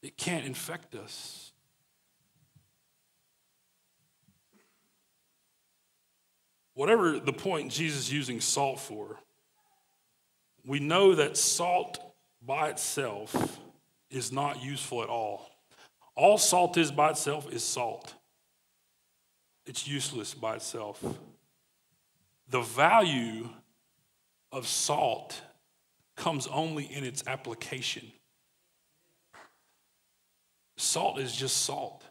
It can't infect us. Whatever the point Jesus is using salt for, we know that salt by itself is not useful at all. All salt is by itself is salt. It's useless by itself. The value of salt comes only in its application. Salt is just salt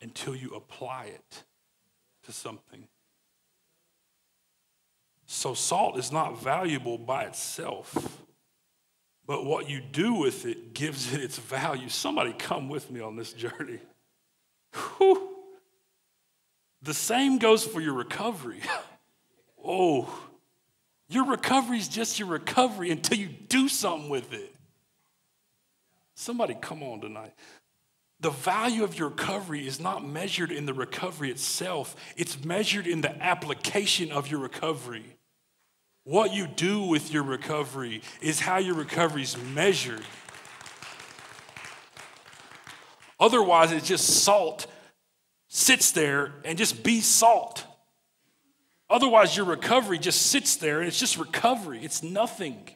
until you apply it to something. So, salt is not valuable by itself, but what you do with it gives it its value. Somebody come with me on this journey. Whew. The same goes for your recovery. (laughs) oh, your recovery is just your recovery until you do something with it. Somebody come on tonight. The value of your recovery is not measured in the recovery itself, it's measured in the application of your recovery. What you do with your recovery is how your recovery is measured. Otherwise, it's just salt sits there and just be salt. Otherwise, your recovery just sits there and it's just recovery. It's nothing.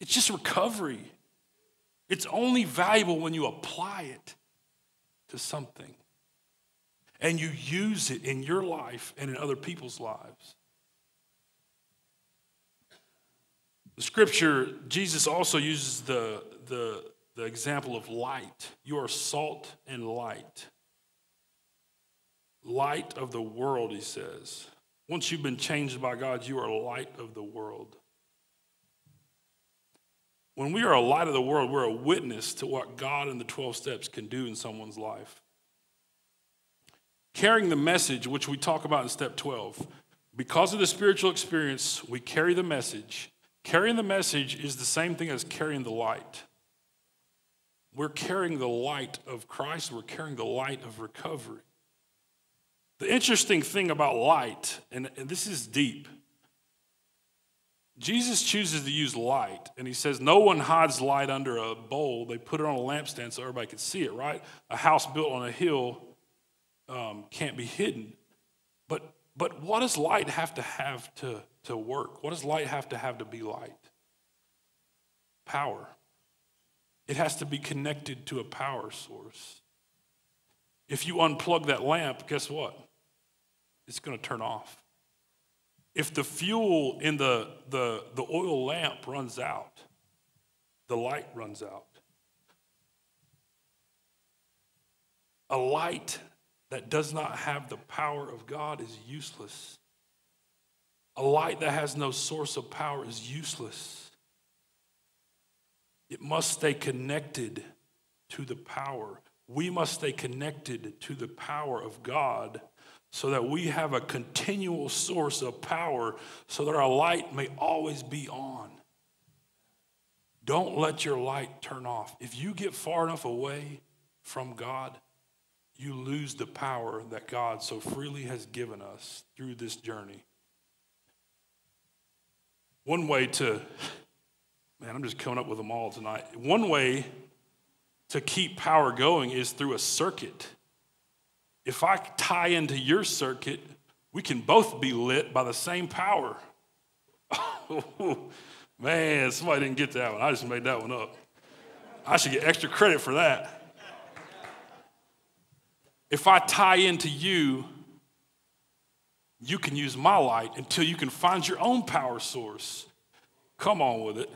It's just recovery. It's only valuable when you apply it to something and you use it in your life and in other people's lives. The scripture, Jesus also uses the, the, the example of light. You are salt and light. Light of the world, he says. Once you've been changed by God, you are light of the world. When we are a light of the world, we're a witness to what God and the 12 steps can do in someone's life. Carrying the message, which we talk about in step 12, because of the spiritual experience, we carry the message. Carrying the message is the same thing as carrying the light. We're carrying the light of Christ, we're carrying the light of recovery. The interesting thing about light, and, and this is deep, Jesus chooses to use light, and he says, No one hides light under a bowl. They put it on a lampstand so everybody can see it, right? A house built on a hill um, can't be hidden. But, what does light have to have to, to work? What does light have to have to be light? Power. It has to be connected to a power source. If you unplug that lamp, guess what? It's going to turn off. If the fuel in the, the, the oil lamp runs out, the light runs out. A light that does not have the power of God is useless. A light that has no source of power is useless. It must stay connected to the power. We must stay connected to the power of God so that we have a continual source of power so that our light may always be on. Don't let your light turn off. If you get far enough away from God, you lose the power that God so freely has given us through this journey. One way to, man, I'm just coming up with them all tonight. One way to keep power going is through a circuit if I tie into your circuit, we can both be lit by the same power. (laughs) man, somebody didn't get that one. I just made that one up. I should get extra credit for that. If I tie into you, you can use my light until you can find your own power source. Come on with it.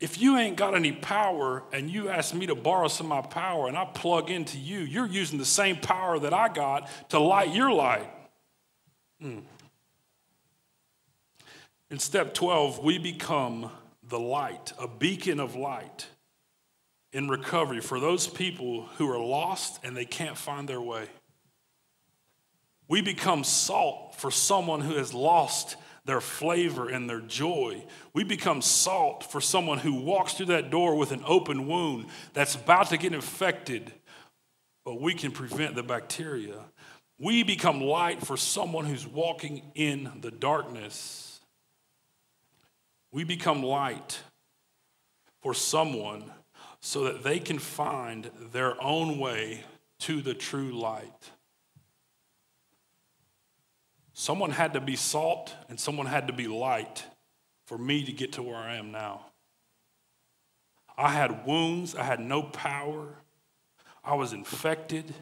If you ain't got any power and you ask me to borrow some of my power and I plug into you, you're using the same power that I got to light your light. Mm. In step 12, we become the light, a beacon of light in recovery for those people who are lost and they can't find their way. We become salt for someone who has lost their flavor and their joy. We become salt for someone who walks through that door with an open wound that's about to get infected, but we can prevent the bacteria. We become light for someone who's walking in the darkness. We become light for someone so that they can find their own way to the true light. Someone had to be salt and someone had to be light for me to get to where I am now. I had wounds, I had no power, I was infected.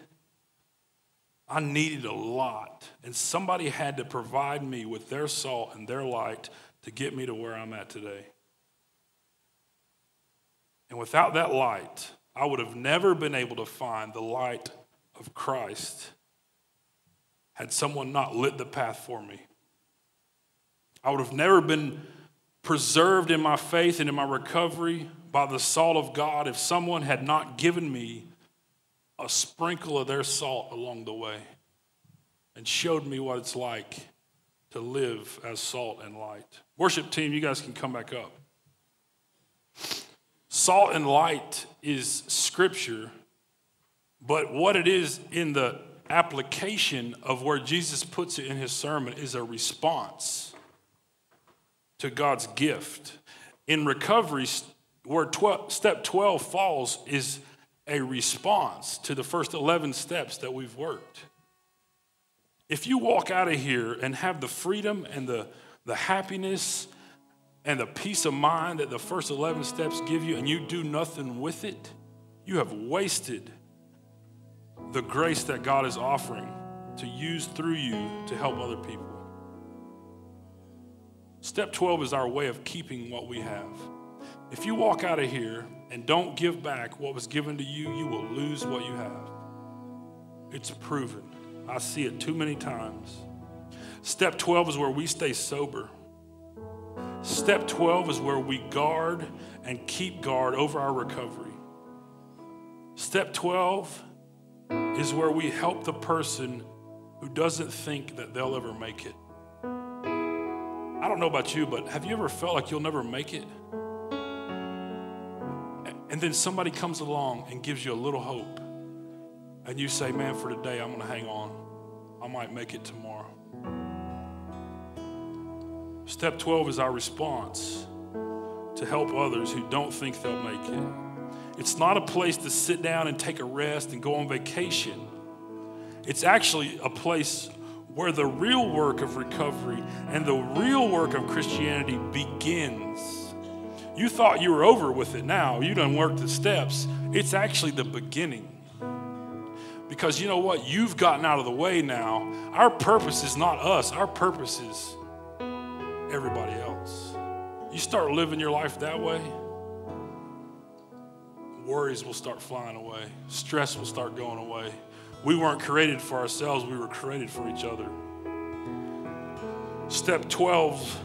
I needed a lot, and somebody had to provide me with their salt and their light to get me to where I'm at today. And without that light, I would have never been able to find the light of Christ had someone not lit the path for me. I would have never been preserved in my faith and in my recovery by the salt of God if someone had not given me a sprinkle of their salt along the way and showed me what it's like to live as salt and light. Worship team, you guys can come back up. Salt and light is scripture, but what it is in the application of where Jesus puts it in his sermon is a response to God's gift. In recovery, where 12, step 12 falls is a response to the first 11 steps that we've worked. If you walk out of here and have the freedom and the, the happiness and the peace of mind that the first 11 steps give you and you do nothing with it, you have wasted the grace that God is offering to use through you to help other people. Step 12 is our way of keeping what we have. If you walk out of here and don't give back what was given to you, you will lose what you have. It's proven. I see it too many times. Step 12 is where we stay sober. Step 12 is where we guard and keep guard over our recovery. Step 12 is where we help the person who doesn't think that they'll ever make it. I don't know about you, but have you ever felt like you'll never make it? And then somebody comes along and gives you a little hope. And you say, man, for today, I'm going to hang on. I might make it tomorrow. Step 12 is our response to help others who don't think they'll make it. It's not a place to sit down and take a rest and go on vacation. It's actually a place where the real work of recovery and the real work of Christianity begins. You thought you were over with it now, you done worked the steps. It's actually the beginning. Because you know what? You've gotten out of the way now. Our purpose is not us, our purpose is everybody else. You start living your life that way, worries will start flying away, stress will start going away. We weren't created for ourselves, we were created for each other. Step 12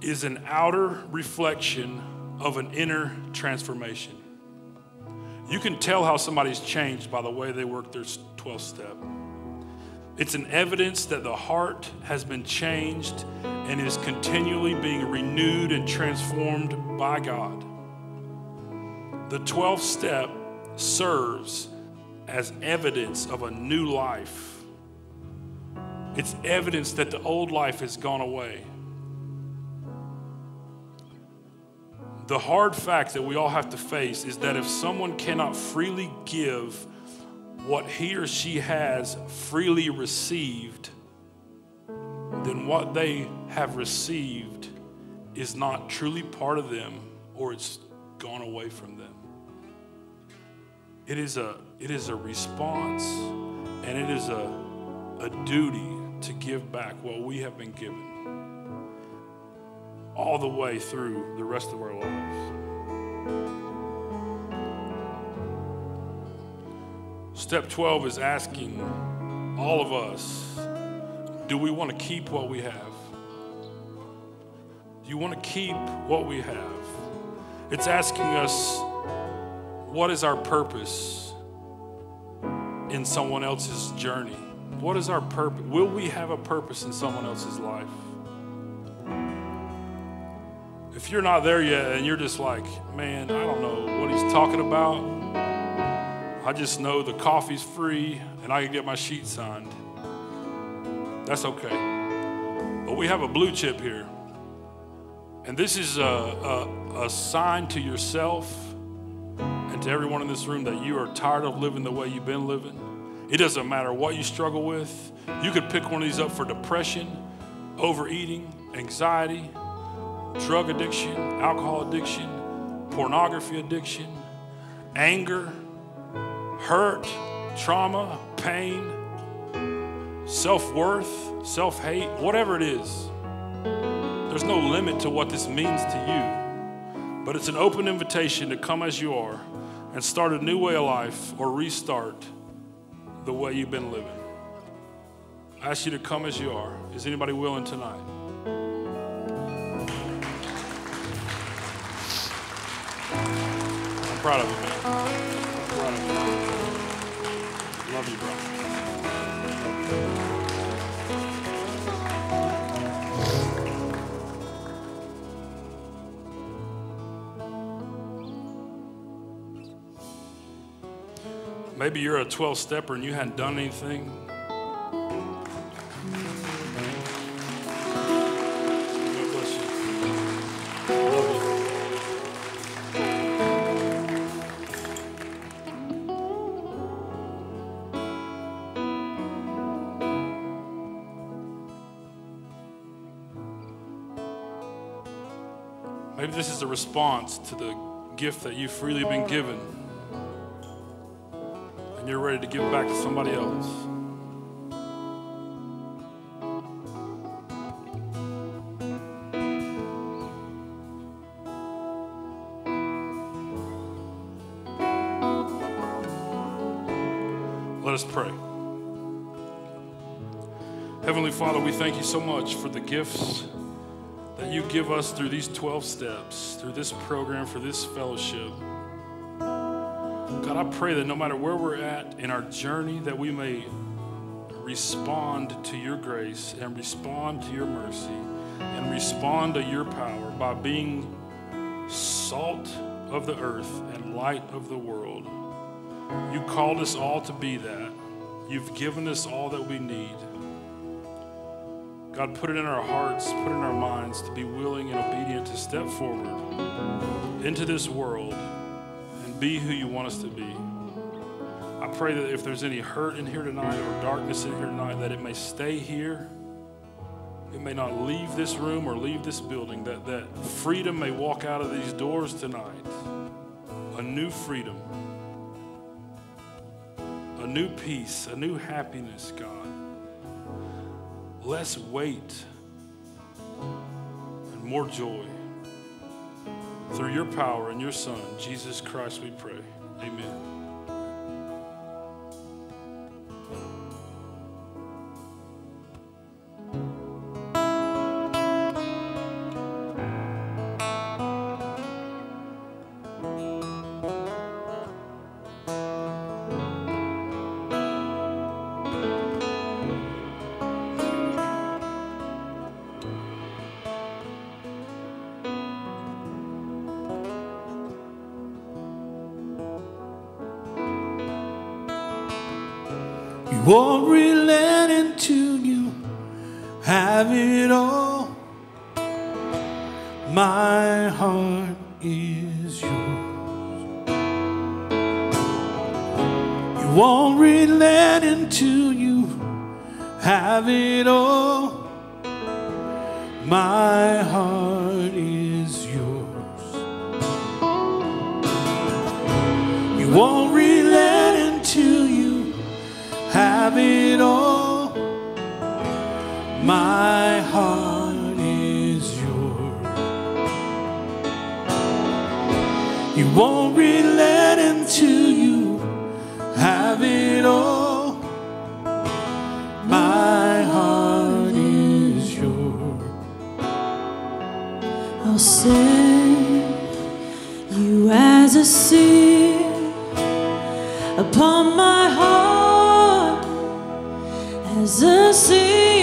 is an outer reflection of an inner transformation. You can tell how somebody's changed by the way they work their 12th step. It's an evidence that the heart has been changed and is continually being renewed and transformed by God. The 12th step serves as evidence of a new life. It's evidence that the old life has gone away. The hard fact that we all have to face is that if someone cannot freely give what he or she has freely received, then what they have received is not truly part of them or it's gone away from them. It is a, it is a response and it is a, a duty to give back what we have been given all the way through the rest of our lives. Step 12 is asking all of us do we want to keep what we have? Do you want to keep what we have? It's asking us what is our purpose in someone else's journey? What is our purpose? Will we have a purpose in someone else's life? If you're not there yet and you're just like, man, I don't know what he's talking about, I just know the coffee's free and I can get my sheet signed. That's okay. But we have a blue chip here. And this is a, a, a sign to yourself and to everyone in this room that you are tired of living the way you've been living It doesn't matter what you struggle with. You could pick one of these up for depression, overeating, anxiety, drug addiction, alcohol addiction, pornography addiction, anger, hurt, trauma, pain, self worth, self hate, whatever it is. There's no limit to what this means to you, but it's an open invitation to come as you are and start a new way of life or restart the way you've been living. I ask you to come as you are. Is anybody willing tonight? I'm proud of you, man. Love you, bro. Maybe you're a 12 stepper and you hadn't done anything. Maybe this is a response to the gift that you've freely been given and you're ready to give back to somebody else. Let us pray. Heavenly Father, we thank you so much for the gifts give us through these 12 steps, through this program, for this fellowship. God, I pray that no matter where we're at in our journey, that we may respond to your grace and respond to your mercy and respond to your power by being salt of the earth and light of the world. You called us all to be that. You've given us all that we need. God, put it in our hearts, put it in our minds to be willing and obedient to step forward into this world and be who you want us to be. I pray that if there's any hurt in here tonight or darkness in here tonight, that it may stay here. It may not leave this room or leave this building, that, that freedom may walk out of these doors tonight. A new freedom, a new peace, a new happiness, God. Less weight and more joy. Through your power and your Son, Jesus Christ, we pray. Amen. Won't relent until you have it all. My heart is yours. You won't relent until you have it all. My heart is yours. You won't relent until My heart is yours. I'll send you as a seal upon my heart, as a seal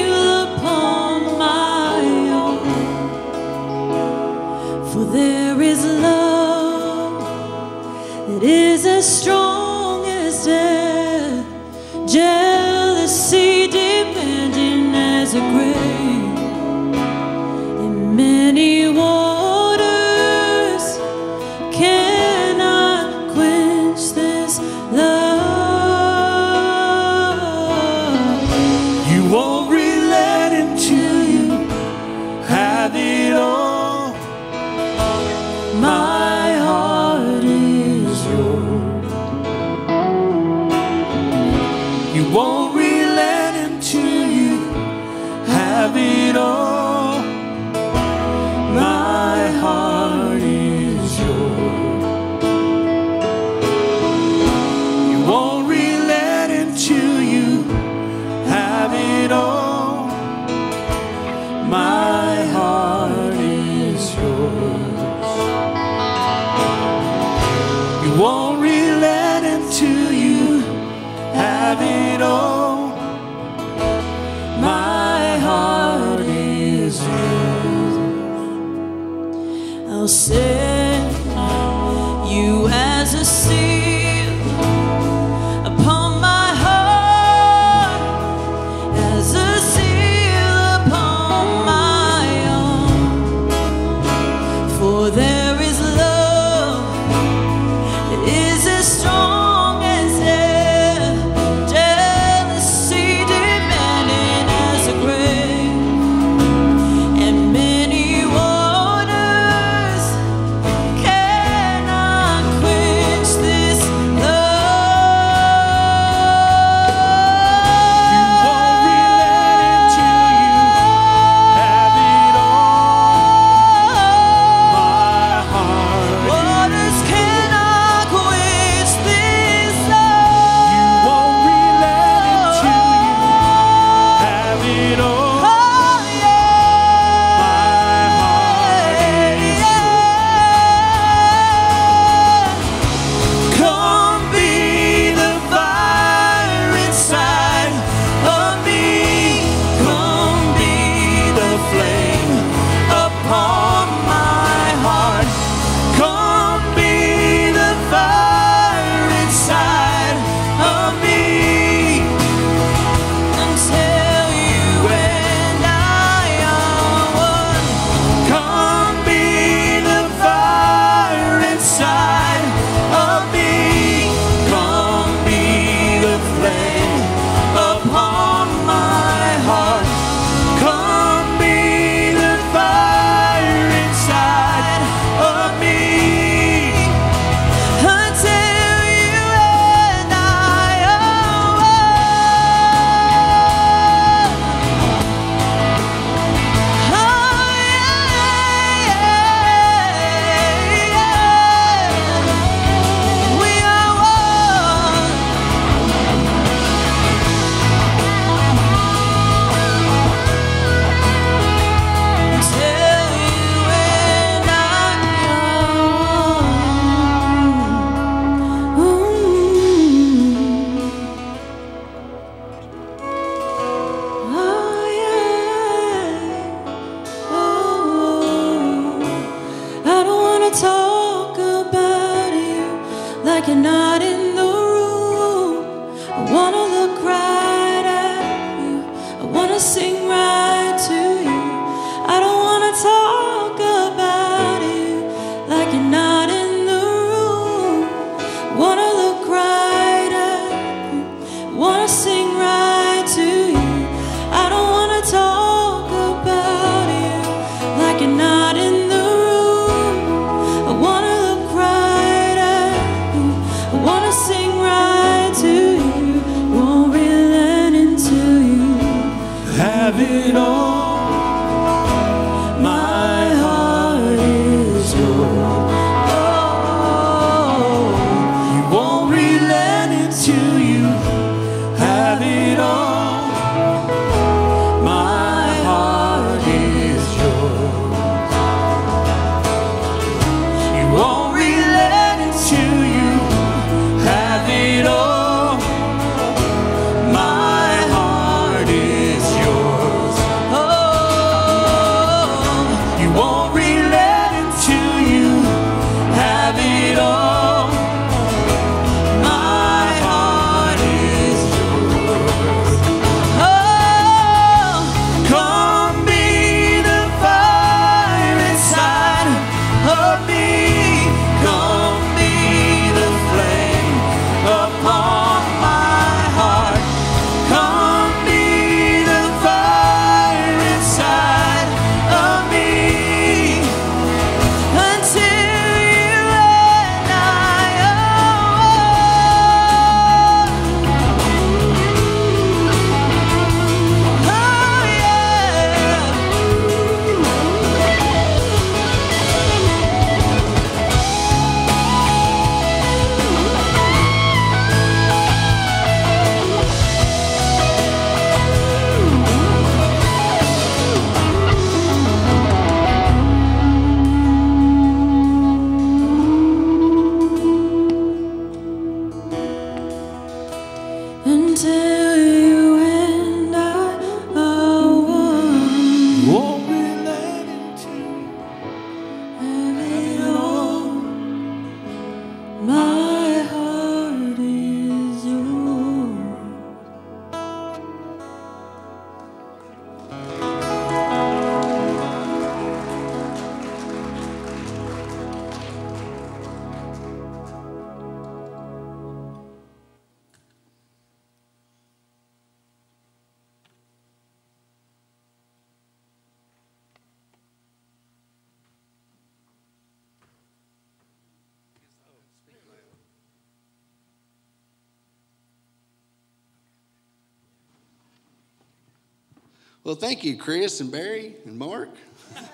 Well, thank you, Chris and Barry and Mark.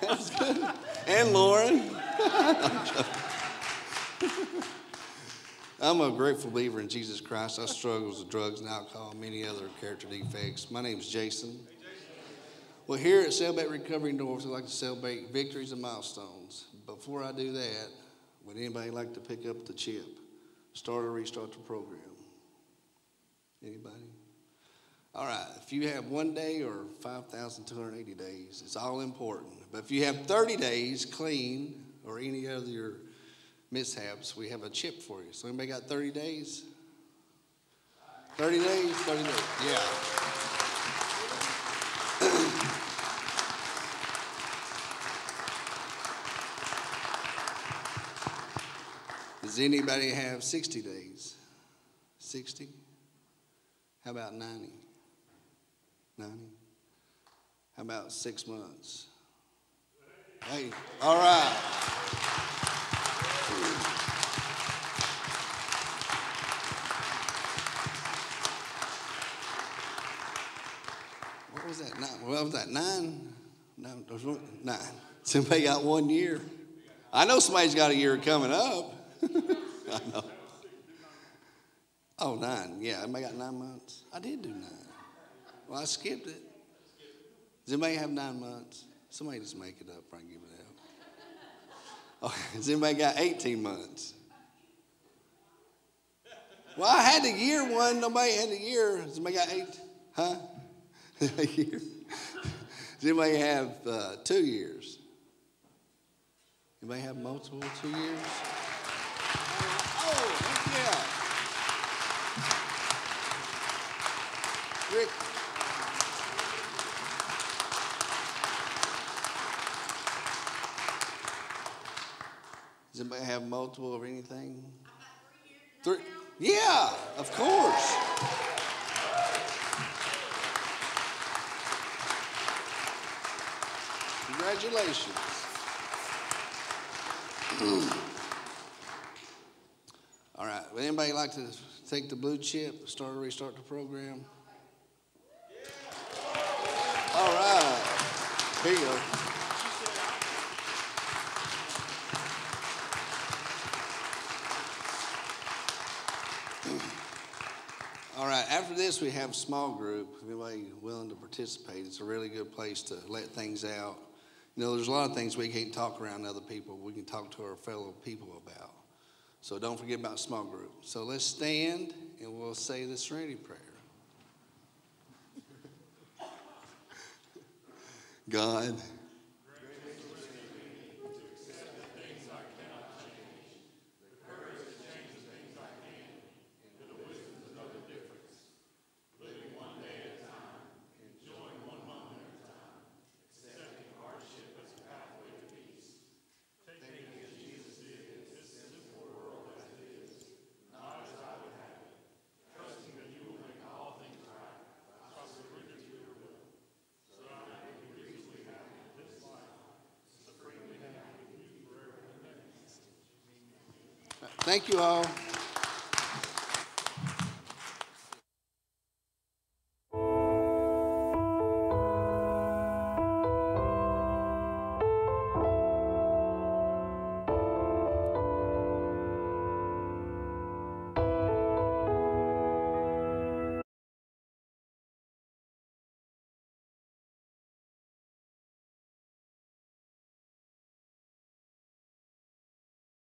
(laughs) Good. And Lauren. (laughs) I'm a grateful believer in Jesus Christ. I struggle with drugs and alcohol and many other character defects. My name is Jason. Well, here at Celebrate Recovery North, we like to celebrate victories and milestones. Before I do that, would anybody like to pick up the chip? Start or restart the program? Anybody? All right, if you have one day or 5,280 days, it's all important. But if you have 30 days clean or any other mishaps, we have a chip for you. So, anybody got 30 days? 30 days? 30 days, yeah. (coughs) Does anybody have 60 days? 60? How about 90? 90? How about six months? Hey, all right. What was that? Nine, what was that? Nine? Nine. Somebody got one year. I know somebody's got a year coming up. (laughs) I know. Oh, nine. Yeah, anybody got nine months? I did do nine. Well, I skipped it. Does anybody have nine months? Somebody just make it up I give it out. Okay, has anybody got 18 months? Well, I had a year one. Nobody had a year. Has anybody got eight? Huh? (laughs) a year? Does anybody have uh, two years? Anybody have multiple two years? Oh, yeah. Rick. Does anybody have multiple or anything? Three. Yeah, of course. Congratulations. All right. Would anybody like to take the blue chip, start or restart the program? All right. Here you go. All right, we have small group. If anybody willing to participate, it's a really good place to let things out. You know, there's a lot of things we can't talk around other people, we can talk to our fellow people about. So don't forget about small group. So let's stand and we'll say the serenity prayer. (laughs) God, thank you all.